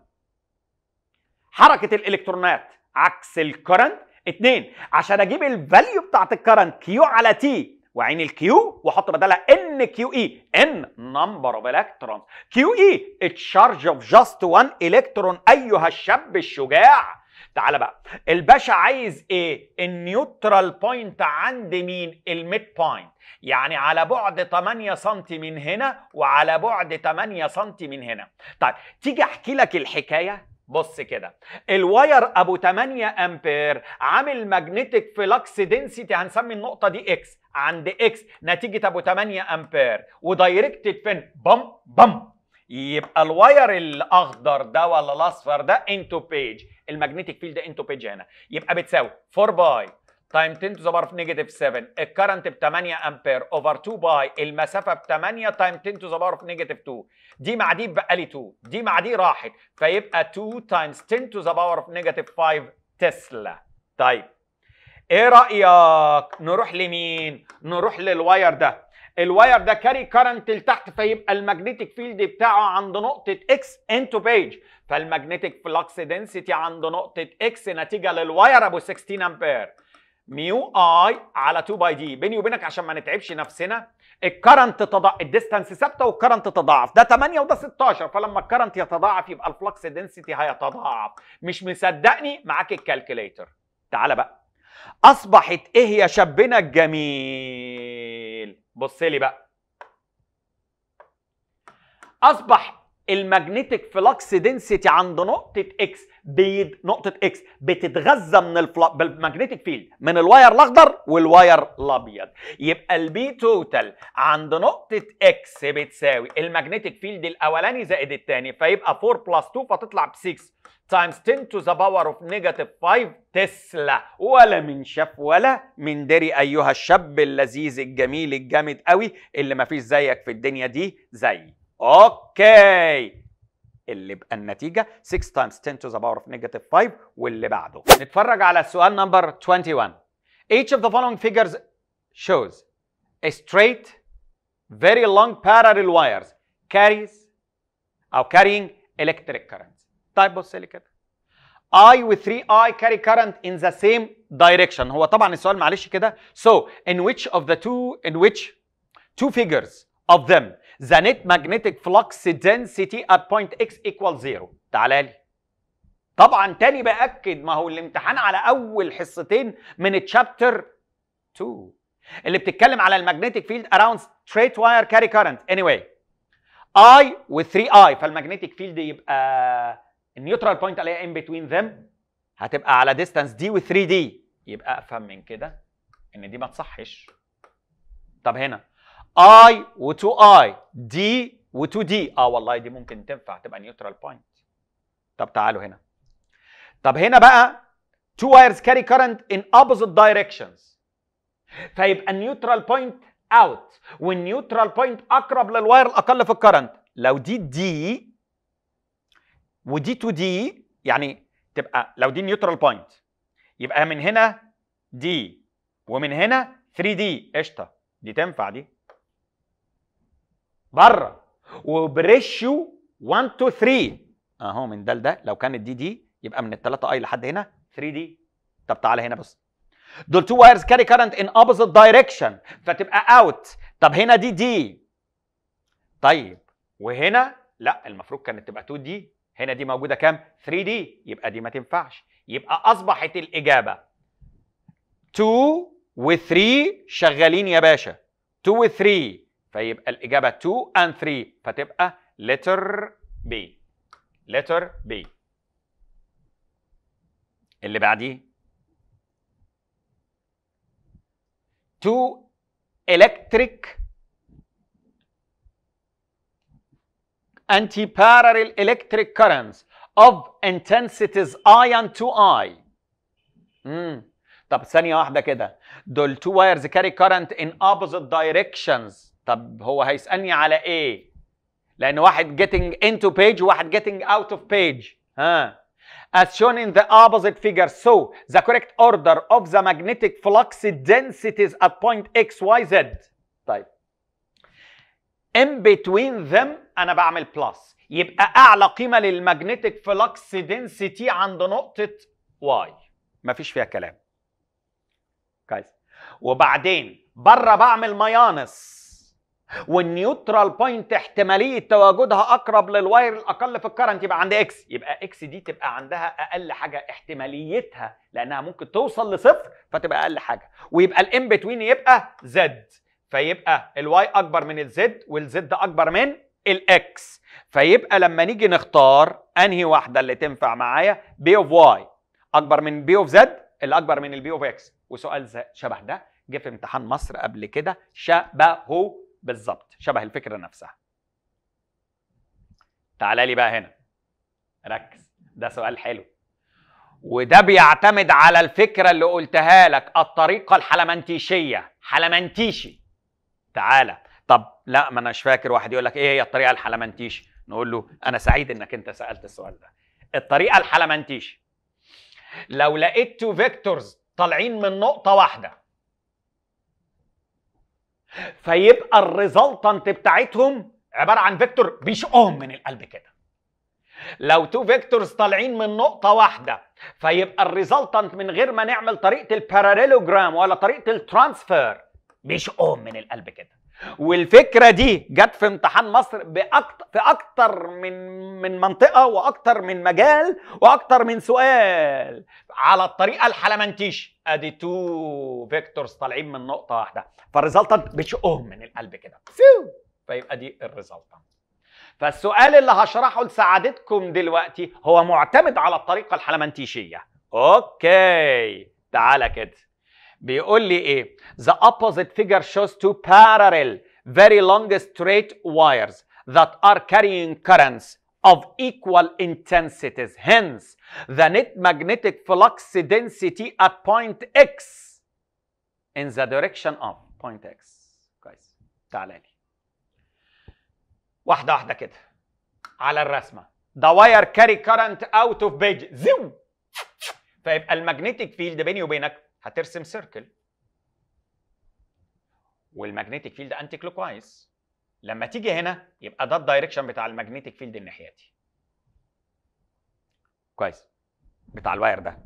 حركة الإلكترونات عكس ال current اتنين عشان أجيب ال value بتاعت ال current Q على T وعين ال Q وأحط بدلها N Q e N number of electrons Q e ال charge of just 1 الكترون أيها الشاب الشجاع. تعال بقى. الباشا عايز إيه؟ ال neutral point عند مين؟ ال mid point يعني على بعد 8 سم من هنا وعلى بعد 8 سم من هنا. طيب تيجي أحكي لك الحكاية؟ بص كده. ال wire أبو 8 أمبير عامل magnetic flux density هنسمي النقطة دي X عند X نتيجة أبو 8 أمبير. و directed فين؟ بم بم. يبقى ال wire الأخضر ده ولا الأصفر ده into page ال magnetic field into page هنا. يبقى بتساوي 4 pi times 10 to the power negative 7 ال current ب 8 امبير over 2 pi المسافة ب 8 times 10 to the power negative 2 دي مع دي بقى لي 2 دي مع دي راحت. فيبقى 2 times 10 to the power negative 5 تسلا. طيب. إيه رأيك؟ نروح لمين؟ نروح لل wire ده. ال wire ده carry current لتحت فيبقى ال magnetic field بتاعه عند نقطة X into page فال magnetic flux density عند نقطة X نتيجة لل wire أبو 16 امبير mu I على 2 pi d بيني وبينك عشان ما نتعبش نفسنا ال current تضاعف ال distance ثابتة وال current تضاعف. ده 8 وده 16 فلما ال current يتضاعف يبقى ال flux density هيتضاعف. مش مصدقني؟ معاك ال calculator تعال بقى. أصبحت إيه يا شابنا الجميل؟ بص لي بقى. أصبح ال magnetic flux density عند نقطة X بيد نقطة X بتتغذى من ال fl... بال magnetic field من ال wire الأخضر وال wire الأبيض. يبقى ال B total عند نقطة X بتساوي ال magnetic field الأولاني زائد الثاني فيبقى 4 plus 2 فتطلع ب 6 times 10 to the power of negative 5 تسلا. ولا من شاف ولا من دري أيها الشاب اللذيذ الجميل الجامد قوي اللي مفيش زيك في الدنيا دي زيي. اوكي اللي بقى النتيجه 6 times 10 to the power of negative 5 واللي بعده نتفرج على السؤال نمبر 21 each of the following figures shows a straight very long parallel wires carries او carrying electric current طيب بص لي كده I with 3I carry current in the same direction هو طبعا السؤال معلش كده so in which of the two in which two figures of them the net magnetic flux density at point x equals zero. تعالى لي. طبعا تاني بأكد ما هو الامتحان على أول حصتين من ال chapter 2 اللي بتتكلم على ال magnetic field around straight wire carry current. Anyway I with 3I فال magnetic field يبقى ال neutral point اللي هي in between them هتبقى على distance d و 3 d يبقى أفهم من كده إن دي ما تصحش. طب هنا. I و 2 I d و 2 d آه والله دي ممكن تنفع تبقى neutral point طب تعالوا هنا. طب هنا بقى two wires carry current in opposite directions. فيبقى ال neutral point out وال neutral point أقرب لل wire الأقل في ال current لو دي d ودي 2 d يعني تبقى لو دي neutral point يبقى من هنا d ومن هنا 3 d قشطة. دي تنفع دي. بره. وب ratio 1 to 3 اهو من ده لده لو كانت دي d يبقى من الثلاثه I لحد هنا. 3 d. طب تعالى هنا بص دول two wires carry current in opposite direction فتبقى out طب هنا دي d. طيب وهنا؟ لا المفروض كانت تبقى 2 d. هنا دي موجودة كام؟ 3 d. يبقى دي ما تنفعش. يبقى أصبحت الإجابة. 2 و 3 شغالين يا باشا. 2 و 3 فيبقى الاجابه 2 and 3 فتبقى letter B letter B اللي بعديه 2 electric anti-parallel electric currents of intensities I and 2I. امم طب ثانية واحدة كده دول two wires carry current in opposite directions طب هو هيسألني على إيه؟ لأن واحد getting into page وواحد getting out of page ها as shown in the opposite figure so the correct order of the magnetic flux densities at point x y z طيب in between them أنا بعمل بلس يبقى اعلى قيمه للمagnetic flux density عند نقطه y مفيش فيها كلام كويس وبعدين بره بعمل minus وال neutral point احتمالية تواجدها أقرب لل wire الأقل في ال current يبقى عند X يبقى X دي تبقى عندها أقل حاجة احتماليتها لأنها ممكن توصل لصفر فتبقى أقل حاجة. ويبقى ال in between يبقى Z فيبقى ال Y أكبر من ال Z وال Z أكبر من ال X فيبقى لما نيجي نختار أنهي واحدة اللي تنفع معايا؟ B of Y أكبر من B of Z اللي أكبر من ال B of X وسؤال شبه ده جه في امتحان مصر قبل كده شبهه بالظبط شبه الفكرة نفسها. تعالى لي بقى هنا. ركز ده سؤال حلو. وده بيعتمد على الفكرة اللي قلتها لك الطريقة الحلمنتيشيه حلمنتيشي تعالى طب لا ما اناش فاكر واحد يقول لك إيه هي الطريقة الحلمنتيشي نقول له أنا سعيد إنك أنت سألت السؤال ده. الطريقة الحلمنتيشي لو لقيت two vectors طالعين من نقطة واحدة فيبقى ال resultant بتاعتهم عبارة عن vector بيشقهم من القلب كده. لو two vectors طالعين من نقطة واحدة فيبقى ال resultant من غير ما نعمل طريقة ال parallelogram ولا طريقة ال transfer بيشقهم من القلب كده. والفكرة دي جت في امتحان مصر بأكتر في أكتر من من منطقة وأكتر من مجال وأكتر من سؤال على الطريقة الحلمنتيشي أدي two vectors طالعين من نقطة واحدة. فال resultant بتشقهم من القلب كده. فيبقى دي ال resultant فالسؤال اللي هشرحه لسعادتكم دلوقتي هو معتمد على الطريقة الحلمنتيشية. أوكي. تعالى كده. بيقول لي ايه the opposite figure shows two parallel very long straight wires that are carrying currents of equal intensities hence the net magnetic flux density at point x in the direction of point x كويس تعالى لي واحده واحده كده على الرسمه ده واير كاري كارنت اوت اوف بيج زو فيبقى المagnetic فيلد بيني وبينك هترسم circle وال magnetic field anti-clockwise لما تيجي هنا يبقى ده ال direction بتاع ال magnetic field الناحيتي كويس. بتاع ال wire ده.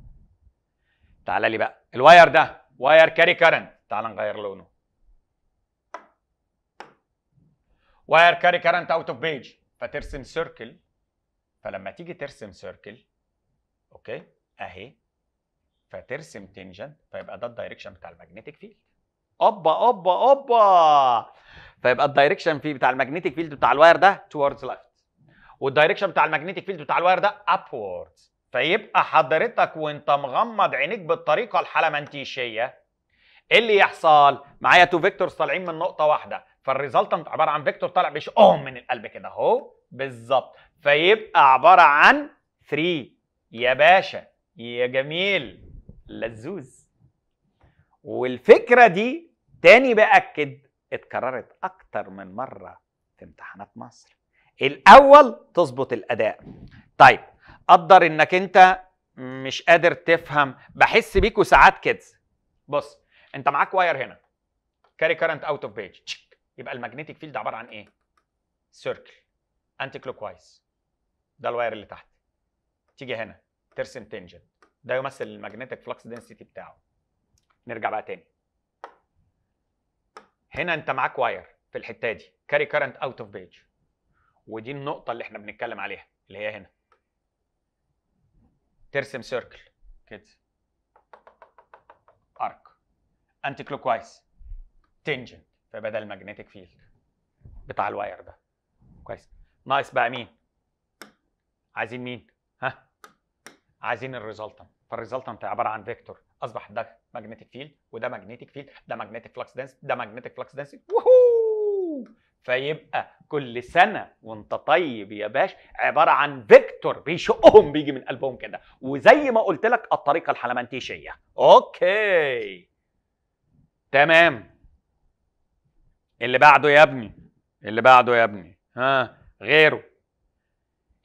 تعالى لي بقى. ال wire ده. wire carry current تعال نغير لونه. wire carry current out of page فترسم circle فلما تيجي ترسم circle okay أهي. فترسم tangent فيبقى ده ال direction بتاع ال magnetic field أوبا أوبا أوبا! فيبقى ال direction في بتاع ال magnetic field بتاع ال wire ده towards left. وال direction بتاع ال magnetic field بتاع ال wire ده upwards. فيبقى حضرتك وانت مغمض عينيك بالطريقة الحلمنتيشية. إيه اللي يحصل؟ معايا two vectors طالعين من نقطة واحدة. فال resultant عبارة عن vector طالع بيشقهم من القلب كده. اهو بالظبط. فيبقى عبارة عن 3 يا باشا يا جميل. لزوز. والفكرة دي تاني بأكد اتكررت أكتر من مرة في امتحانات مصر. الأول تظبط الأداء. طيب قدر إنك أنت مش قادر تفهم بحس بيكوا ساعات كده بص أنت معاك wire هنا. carry current out of page يبقى ال magnetic field عبارة عن إيه؟ circle anti-clockwise ده ال wire اللي تحت. تيجي هنا. ترسم tangent ده يمثل ال magnetic flux density بتاعه. نرجع بقى تاني. هنا انت معاك wire في الحتة دي carry current out of page ودي النقطة اللي إحنا بنتكلم عليها اللي هي هنا. ترسم circle كده arc anti-clockwise tangent فيبقى ده ال magnetic field بتاع ال wire ده. كويس. ناقص بقى مين؟ عايزين مين؟ ها؟ عايزين ال resultant فال resultant عبارة عن vector أصبح ده magnetic field وده magnetic field ده magnetic flux density ده magnetic flux density. وهو! فيبقى كل سنة وانت طيب يا باشا عبارة عن vector بيشقهم بيجي من قلبهم كده. وزي ما قلت لك الطريقة الحلمنتيشيه okay. تمام. اللي بعده يا ابني اللي بعده يا ابني. ها غيره.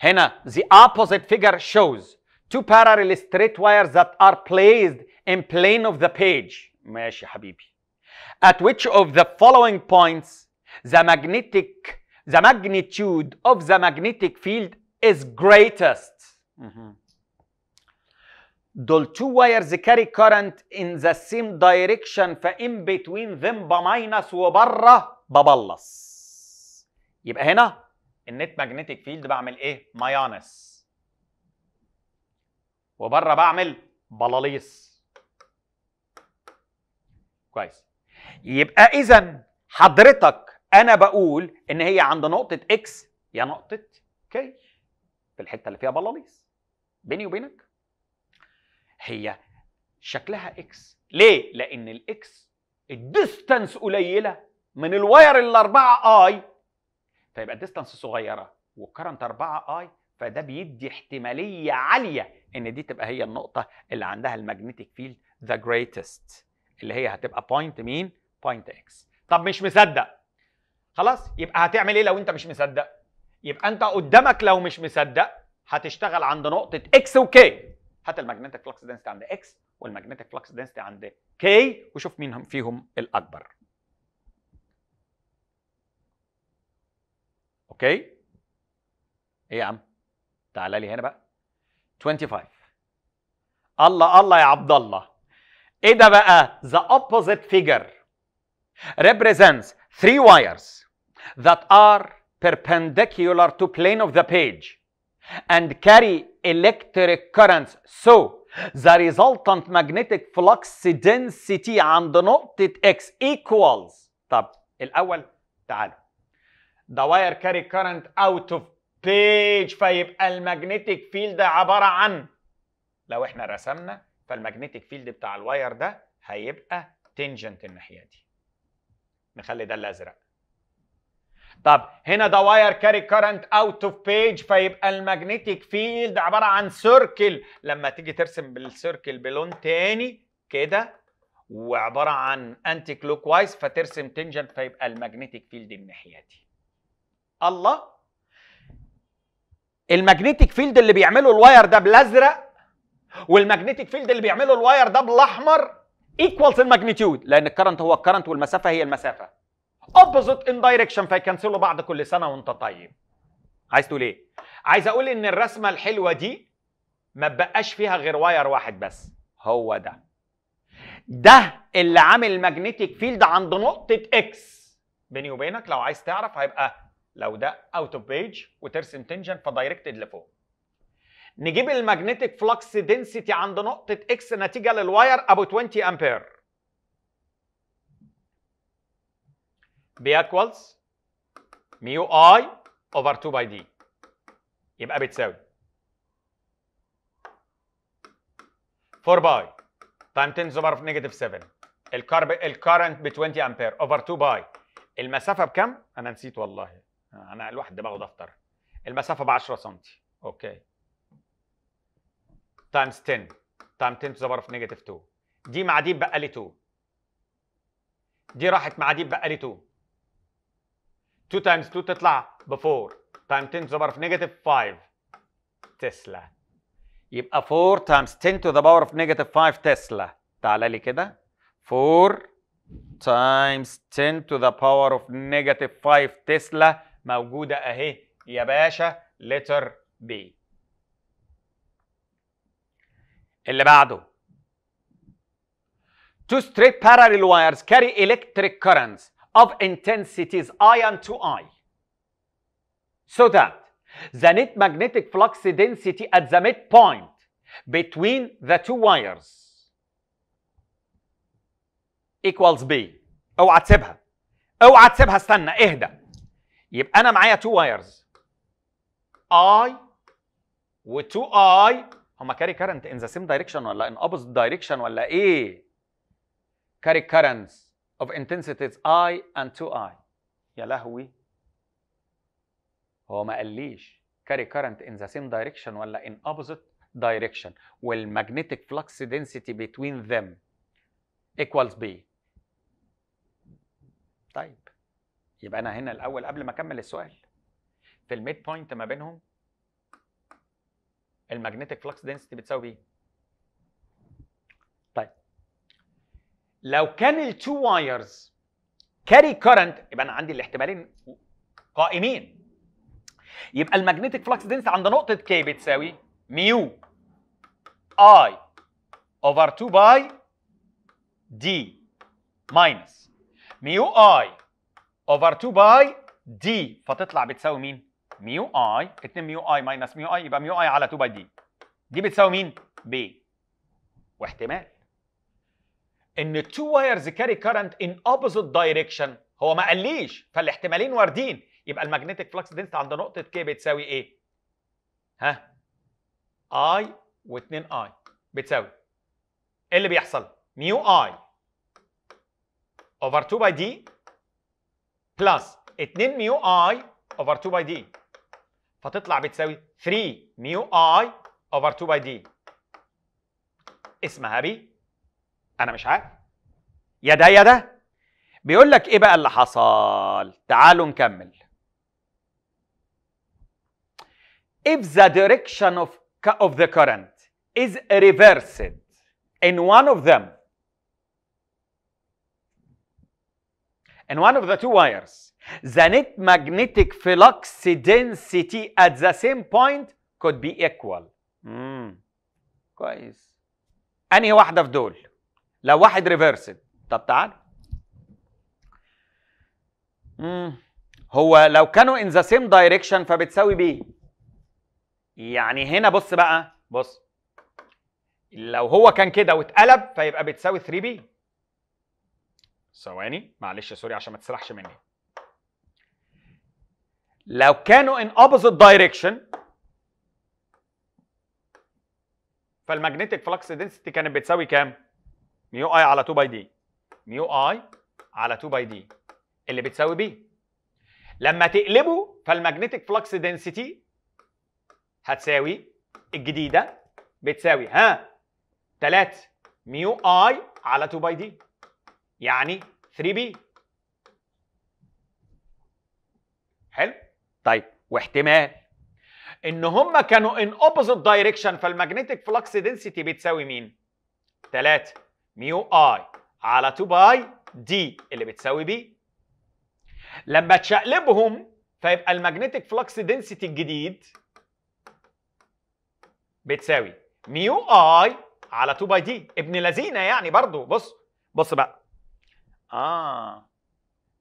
هنا the opposite figure shows. two parallel straight wires that are placed in plane of the page ماشي يا حبيبي at which of the following points the magnetic the magnitude of the magnetic field is greatest مهم. دول two wires carry current in the same direction فإن between them بماينس وبره ببلص يبقى هنا النت ماجنتيك فيلد بعمل ايه؟ مايونس وبره بعمل بلاليص. كويس. يبقى إذا حضرتك أنا بقول إن هي عند نقطة X يا نقطة K في الحتة اللي فيها بلاليص. بيني وبينك. هي شكلها X ليه؟ لأن ال X ال distance قليلة من ال wire الأربعة I فيبقى ال distance صغيرة وال current 4 I فده بيدي احتمالية عالية إن دي تبقى هي النقطة اللي عندها ال magnetic field the greatest اللي هي هتبقى point مين؟ point X طب مش مصدق. خلاص يبقى هتعمل إيه لو أنت مش مصدق؟ يبقى أنت قدامك لو مش مصدق هتشتغل عند نقطة X و K هات ال magnetic flux density عند X وال magnetic flux density عند K وشوف مين فيهم الأكبر. أوكي؟ إيه يا عم؟ تعالى لي هنا بقى 25 الله الله يا عبد الله إيه ده بقى the opposite figure represents three wires that are perpendicular to plane of the page and carry electric currents so the resultant magnetic flux density عند نقطة X equals طب الأول تعالوا the wire carry current out of page فيبقى ال magnetic field عبارة عن لو إحنا رسمنا فال magnetic field بتاع ال wire ده هيبقى tangent الناحية دي. نخلي ده الأزرق. طب هنا ده wire carry current out of page فيبقى ال magnetic field عبارة عن circle لما تيجي ترسم بال circle بلون تاني كده وعبارة عن anti-clockwise فترسم tangent فيبقى ال magnetic field الناحية دي. الله! ال magnetic field اللي بيعمله ال wire ده بالأزرق وال magnetic field اللي بيعمله ال wire ده بالأحمر equals ال magnitude لأن ال current هو ال current والمسافة هي المسافة. opposite in direction في cancel وا بعض كل سنة وأنت طيب. عايز تقول إيه؟ عايز أقول إن الرسمة الحلوة دي ما بقاش فيها غير wire واحد بس هو ده. ده اللي عامل magnetic field عند نقطة X بيني وبينك لو عايز تعرف هيبقى لو ده out of page وترسم tangent ف directed لفوق. نجيب ال magnetic flux density عند نقطة X نتيجة لل wire ابو 20 امبير به equals μI over 2 pi d يبقى بتساوي. 4 باي pi times 10 to the power of negative 7 ال current ال current ب 20 امبير over 2 pi المسافة بكم؟ أنا نسيت والله. أنا الواحد دماغه دفتر. المسافة ب 10 سم okay. times 10 times 10 to the negative 2 دي مع دي بقى لي 2 دي راحت مع دي بقى لي 2 2 times 2 تطلع ب 4 times 10 to the negative 5 تسلا. يبقى 4 times 10 to the power of negative 5 تسلا. تعالى لي كده. 4 times 10 to the power of negative 5 تسلا. موجوده اهي يا باشا لتر بي اللي بعده Two straight parallel wires carry electric currents of intensities I and 2I so that the net magnetic flux density at the midpoint between the two wires equals B اوعى تسيبها اوعى تسيبها استنى اهدى يبقى أنا معايا two wires. I و 2I هما carry current in the same direction ولا in opposite direction ولا إيه؟ carry currents of intensities I and 2I يا لهوي. هو ما قاليش carry current in the same direction ولا in opposite direction وال magnetic flux density between them equals B. طيب. يبقى أنا هنا الأول قبل ما أكمل السؤال. في ال mid point ما بينهم ال magnetic flux density بتساوي B طيب. لو كان ال two wires carry current يبقى أنا عندي الاحتمالين قائمين. يبقى ال magnetic flux density عند نقطة K بتساوي μI over 2 pi D minus μI over 2 pi D فتطلع بتساوي مين؟ μI 2μI minus μI يبقى μI على 2 pi d دي بتساوي مين؟ B واحتمال إن ال two wires carry current in opposite direction هو ما قاليش فالاحتمالين واردين يبقى ال magnetic flux density عند نقطة K بتساوي إيه؟ ها؟ I و 2I بتساوي إيه اللي بيحصل؟ μI over 2 pi d plus 2μI over 2 pi d فتطلع بتساوي 3μI over 2 pi d اسمها B أنا مش عارف. يا ده يا ده بيقول لك إيه بقى اللي حصل؟ تعالوا نكمل. If the direction of of the current is reversed in one of them in one of the two wires the net magnetic flux density at the same point could be equal. امم كويس أنهي واحدة في دول لو واحد ريفرسد طب تعال. امم هو لو كانوا in the same direction فبتساوي B يعني هنا بص بقى. بص. لو هو كان كده واتقلب فيبقى بتساوي 3B ثواني معلش sorry عشان ما تسرحش مني. لو كانوا in opposite direction فال magnetic flux density كانت بتساوي كام؟ μI على 2 pi d μI على 2 pi d اللي بتساوي B لما تقلبه فال magnetic flux density هتساوي الجديدة بتساوي ها 3μI على 2 pi d يعني 3B حلو؟ طيب واحتمال. إن هم كانوا in opposite direction فال magnetic flux density بتساوي مين؟ 3μI على 2 pi d اللي بتساوي B لما تشقلبهم فيبقى ال magnetic flux density الجديد بتساوي μI على 2 pi d ابن لذينة يعني برضو. بص بص بقى. آه.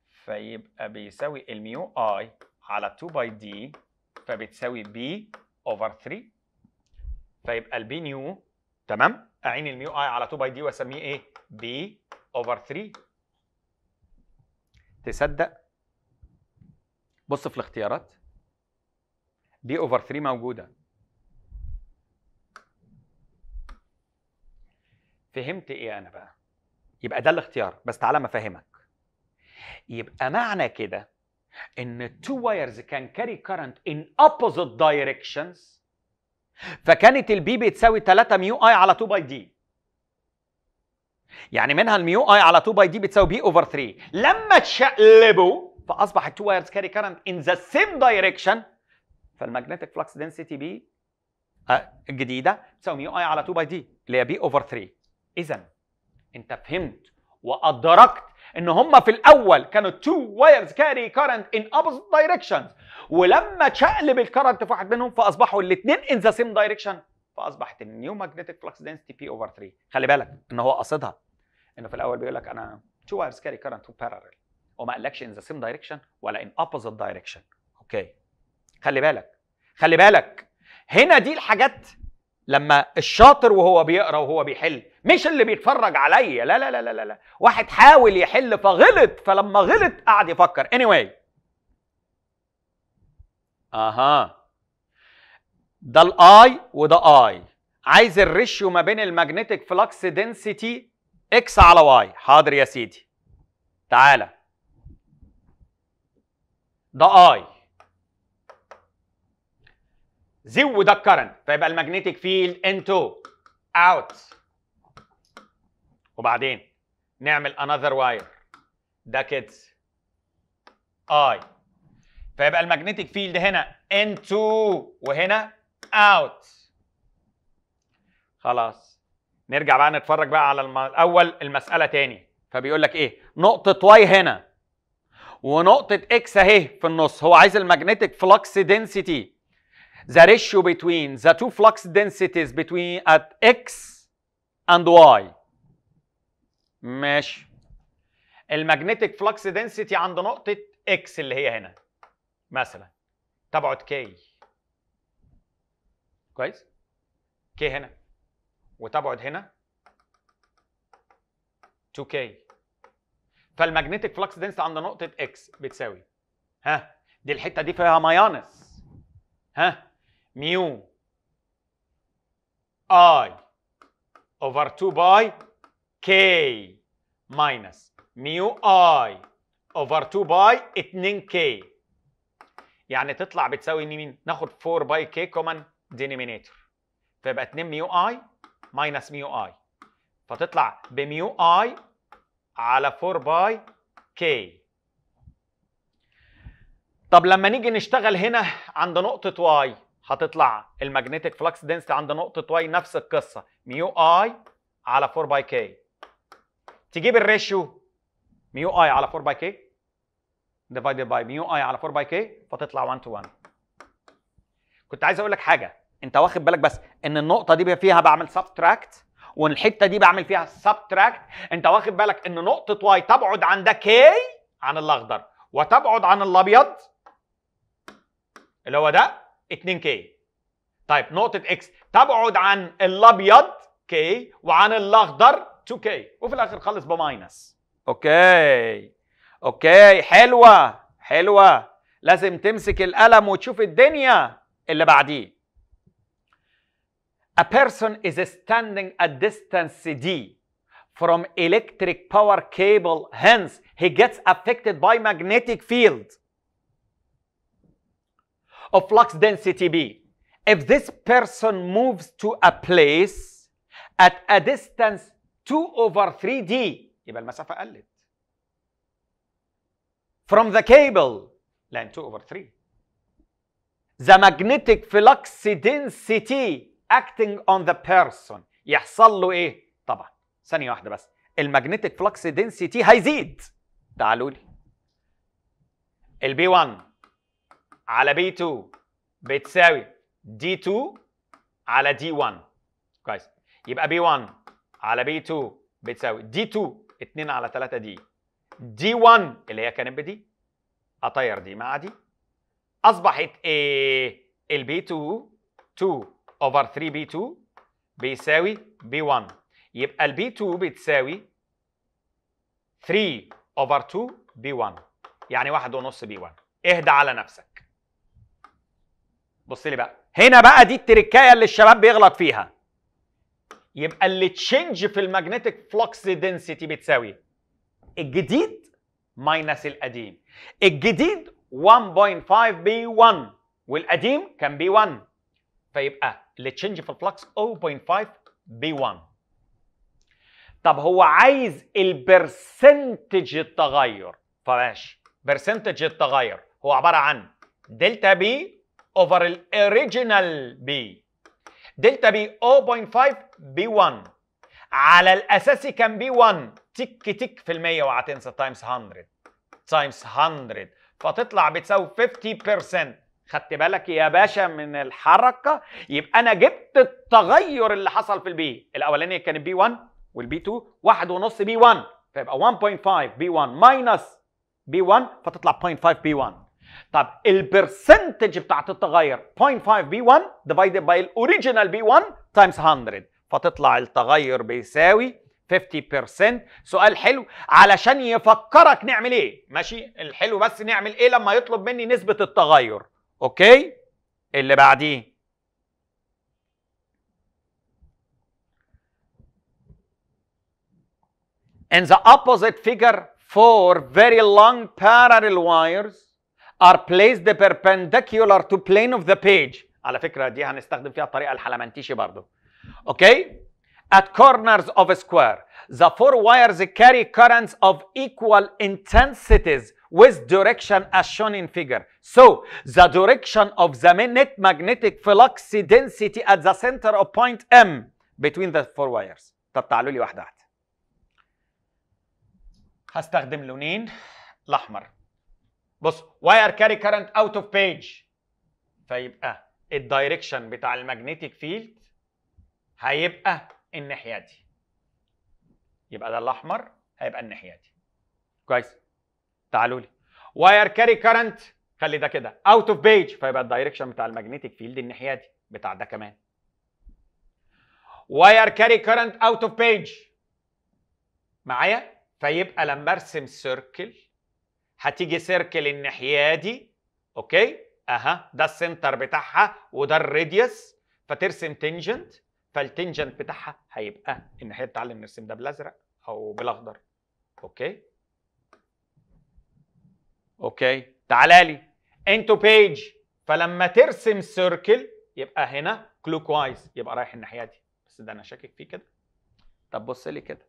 فيبقى بيساوي ال μI على 2 pi d فبتساوي B over 3 فيبقى ال B new تمام؟ أعين ال μI على 2 pi d وأسميه إيه؟ B over 3 تصدق؟ بص في الاختيارات. B over 3 موجودة. فهمت إيه أنا بقى؟ يبقى ده الاختيار بس تعالى ما أفهمك. يبقى معنى كده إن two wires can carry current in opposite directions فكانت ال B بتساوي 3μI على 2 pi d يعني منها ال μI على 2 pi d بتساوي B over 3 لما تشقلبوا فأصبح two wires carry current in the same direction فال magnetic flux density B الجديده تساوي μI على 2 pi d اللي هي B over 3 اذا انت فهمت وأدركت إن هم في الأول كانوا two wires carry current in opposite directions. ولما تشقلب ال current في واحد منهم فأصبحوا الاثنين in the same direction. فأصبحت ال new magnetic flux density B over 3 خلي بالك إن هو قصدها إنه في الأول بيقول لك أنا two wires carry current to parallel. وما قالكش in the same direction ولا in opposite direction. okay خلي بالك. خلي بالك. هنا دي الحاجات لما الشاطر وهو بيقرأ وهو بيحل مش اللي بيتفرج عليا لا لا لا لا لا واحد حاول يحل فغلط فلما غلط قعد يفكر. Anyway. أها. ده ال I وده I عايز ال ratio ما بين ال magnetic flux density X على Y حاضر يا سيدي. تعالى. ده I زو ده ال current فيبقى ال magnetic field into out وبعدين نعمل another wire ده كده I فيبقى ال magnetic field هنا into وهنا out خلاص. نرجع بقى نتفرج بقى على الم... الأول المسألة تاني. فبيقول لك إيه؟ نقطة Y هنا. ونقطة X أهي في النص. هو عايز ال magnetic flux density. The ratio between the two flux densities between at x and y ماشي المagnetic flux density عند نقطة x اللي هي هنا مثلا تبعد k كويس k هنا وتبعد هنا 2k فالمagnetic flux density عند نقطة x بتساوي ها دي الحتة دي فيها minus ها mu I over 2 pi K minus mu I over 2 pi 2 K يعني تطلع بتساوي مين؟ ناخد 4 pi K common denominator فيبقى 2 mu I minus mu I فتطلع ب mu I على 4 pi K طب لما نيجي نشتغل هنا عند نقطة Y هتطلع ال magnetic flux density عند نقطة Y نفس القصة. mu I على 4 pi K تجيب ال ratio mu I على 4 pi K divided by mu I على 4 pi K فتطلع 1 to 1 كنت عايز أقول لك حاجة. أنت واخد بالك بس إن النقطة دي فيها بعمل subtract والحتة دي بعمل فيها subtract أنت واخد بالك إن نقطة Y تبعد عن ده K عن الأخضر وتبعد عن الأبيض اللي هو ده؟ 2 K طيب نقطة X تبعد عن الأبيض K وعن الأخضر 2 K وفي الآخر خلص ب minus okay. Okay حلوة حلوة. لازم تمسك القلم وتشوف الدنيا اللي بعديه. A person is standing at distance d from electric power cable. Hence he gets affected by magnetic field. of flux density B. If this person moves to a place at a distance 2 over 3D يبقى المسافة قلت. From the cable لأن 2 over 3. The magnetic flux density acting on the person يحصل له ايه؟ طبعا ثانية واحدة بس المagnetic flux density هيزيد. تعالوا لي. البي 1 على B 2 بتساوي D 2 على D 1 كويس. يبقى B 1 على B 2 بتساوي D 2 2 على 3 D. D 1 اللي هي كانت ب D أطير D مع D. أصبحت إيه ال B 2 2 over 3 B 2 بيساوي B 1 يبقى ال B 2 بتساوي 3 over 2 B 1 يعني واحد ونص B 1 اهدى على نفسك. بص لي بقى. هنا بقى دي ال trick اية اللي الشباب بيغلط فيها. يبقى ال change في ال magnetic flux density بتساوي الجديد minus القديم. الجديد 1.5 B 1 والقديم كان B 1 فيبقى ال change في ال flux 0.5 B 1 طب هو عايز ال percentage التغير. فماشي. percentage التغير هو عبارة عن delta B over ال original B delta B 0.5 B 1 على الاساسي كان B 1 تك تك في المية وهتنسى times 100 times 100 فتطلع بتساوي 50% خدت بالك يا باشا من الحركة؟ يبقى أنا جبت التغير اللي حصل في ال B الأولانية كانت B 1 وال B 2 واحد ونص B 1 فيبقى 1.5 B 1 minus B 1 فتطلع 0.5 B 1 طب ال percentage بتاعت التغير 0.5 B 1 divided by ال original B 1 times 100 فتطلع التغير بيساوي 50% سؤال حلو علشان يفكرك نعمل إيه؟ ماشي؟ الحلو بس نعمل إيه لما يطلب مني نسبة التغير؟ okay؟ اللي بعديه. In the opposite figure, four very long parallel wires are placed perpendicular to plane of the page. على فكرة دي هنستخدم فيها الطريقة الحلمنتيشي برضو. Okay? At corners of a square, the four wires carry currents of equal intensities with direction as shown in figure. So, the direction of the net magnetic flux density at the center of point M between the four wires. طب تعالوا لي واحدة واحدة. هستخدم لونين الأحمر. بص wire carry current out of page فيبقى ال direction بتاع ال magnetic field هيبقى الناحية دي. يبقى ده الأحمر هيبقى الناحية دي. كويس؟ تعالوا لي. wire carry current خلي ده كده. out of page فيبقى ال direction بتاع ال magnetic field الناحية دي. بتاع ده كمان. wire carry current out of page معايا؟ فيبقى لما أرسم circle هتيجي circle الناحية دي okay؟ أها ده ال center بتاعها وده ال radius فترسم tangent فال tangent بتاعها هيبقى الناحية بتاعنا نرسم ده بالأزرق أو بالأخضر okay؟ Okay تعالى لي. into page فلما ترسم circle يبقى هنا clockwise يبقى رايح الناحية دي. بس ده أنا شاكك فيه كده. طب بص لي كده.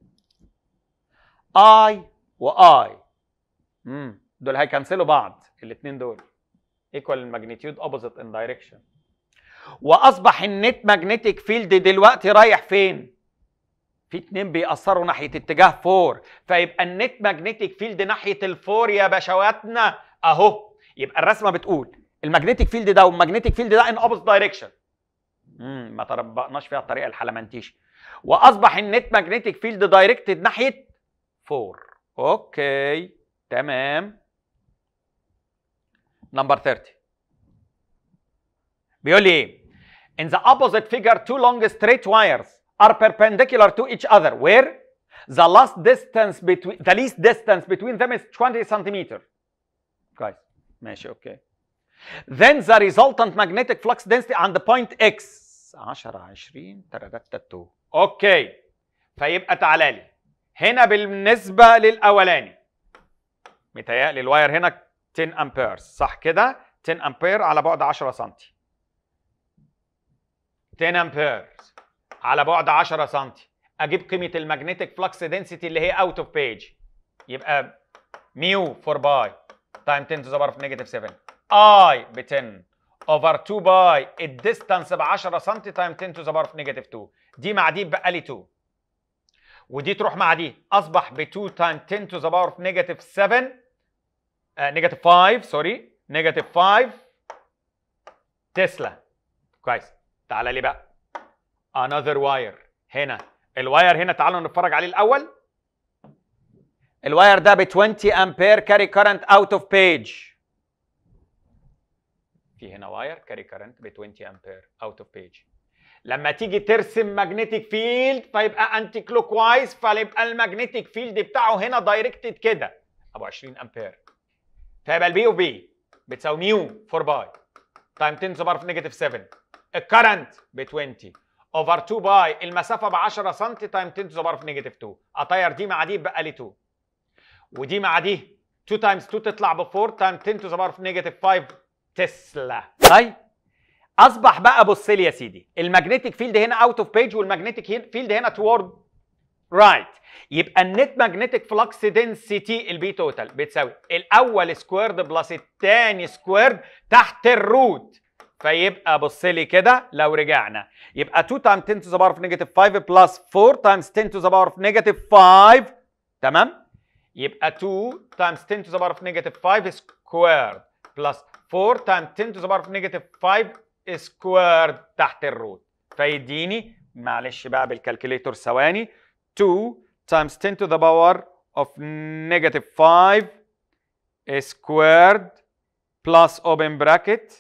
اي واي امم دول هيكنسلوا بعض الاثنين دول. equal ال magnitude opposite in direction. وأصبح ال net magnetic field دلوقتي رايح فين؟ في اتنين بيأثروا ناحية اتجاه four فيبقى ال net magnetic field ناحية ال four يا باشواتنا أهو. يبقى الرسمة بتقول ال magnetic field ده وال magnetic field ده in opposite direction امم ما طبقناش فيها الطريقة الحلمنتيشي وأصبح ال net magnetic field directed ناحية four okay تمام. نمبر 30 بيقول لي ايه in the opposite figure two long straight wires are perpendicular to each other where the last distance between the least distance between them is 20 centimeter كويس ماشي اوكي then the resultant magnetic flux density عند point x 10 20 2 اوكي فيبقى تعالى لي هنا بالنسبه للاولاني متهيألي الواير هنا 10 امبير صح كده؟ 10 امبير على بعد 10 سم 10 امبير على بعد 10 سم أجيب قيمة ال magnetic flux density اللي هي out of page يبقى mu 4 pi time 10 to the power of negative 7 I ب 10 over 2 pi ال distance ب 10 سم time 10 to the power of negative 2 دي مع دي بقى لي 2 ودي تروح مع دي. أصبح ب 2 time 10 to the power of negative 7 negative 5 sorry negative 5 تسلا. كويس. تعالى لي بقى. Another wire. هنا. ال wire هنا تعالوا نتفرج عليه الأول. ال wire ده ب 20 امبير carry current out of page في هنا wire carry current ب 20 امبير out of page لما تيجي ترسم magnetic field فيبقى anti-clockwise فيبقى ال magnetic field بتاعه هنا directed كده. أبو 20 امبير فيبقى ال B of B بتساوي mu 4 pi time 10 to power negative 7 ال current ب 20 over 2 pi المسافة ب 10 سم time 10 to power negative 2 أطير دي مع دي بقى لي 2 ودي مع دي 2 times 2 تطلع ب 4 time 10 to power negative 5 تسلا. طيب. أصبح بقى بص لي يا سيدي. ال magnetic field هنا out of page وال magnetic field هنا toward right يبقى ال net magnetic flux density ال B total بتساوي الأول squared plus الثاني squared تحت ال root فيبقى بص لي كده لو رجعنا. يبقى 2 time 10 to the power of negative 5 plus 4 times 10 to the power of negative 5 تمام؟ يبقى 2 times 10 to the power of negative 5 squared plus 4 times 10 to the power of negative 5 squared تحت ال root فيديني معلش بقى بالكالكوليتور ثواني. 2 times 10 to the power of negative 5 squared plus open bracket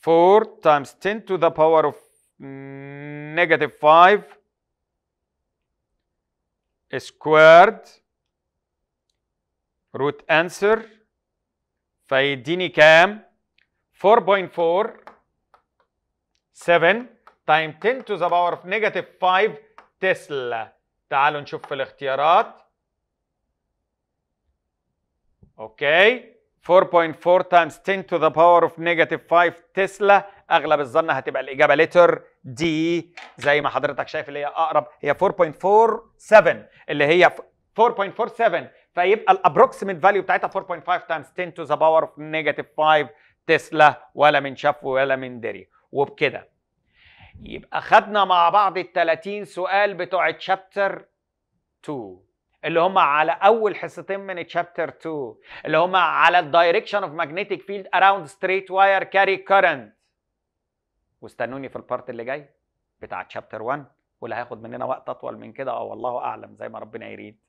4 times 10 to the power of negative 5 squared root answer فيديني كام 4.4 7 times 10 to the power of negative 5 تسلا تعالوا نشوف في الاختيارات. أوكي 4.4 times 10 to the power of negative 5 تسلا أغلب الظن هتبقى الإجابة لتر دي زي ما حضرتك شايف اللي هي أقرب هي 4.47 اللي هي 4.47 فيبقى ال approximate value بتاعتها 4.5 times 10 to the power of negative 5 تسلا ولا من شاف ولا من دري وبكده. يبقى خدنا مع بعض ال 30 سؤال بتوع chapter 2 اللي هم على أول حصتين من chapter 2 اللي هم على ال direction of magnetic field around straight wire carry current واستنوني في ال part اللي جاي بتاع chapter 1 واللي هياخد مننا وقت أطول من كده. أو والله أعلم زي ما ربنا يريد.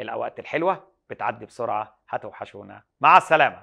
الأوقات الحلوة بتعدي بسرعة هتوحشونا. مع السلامة.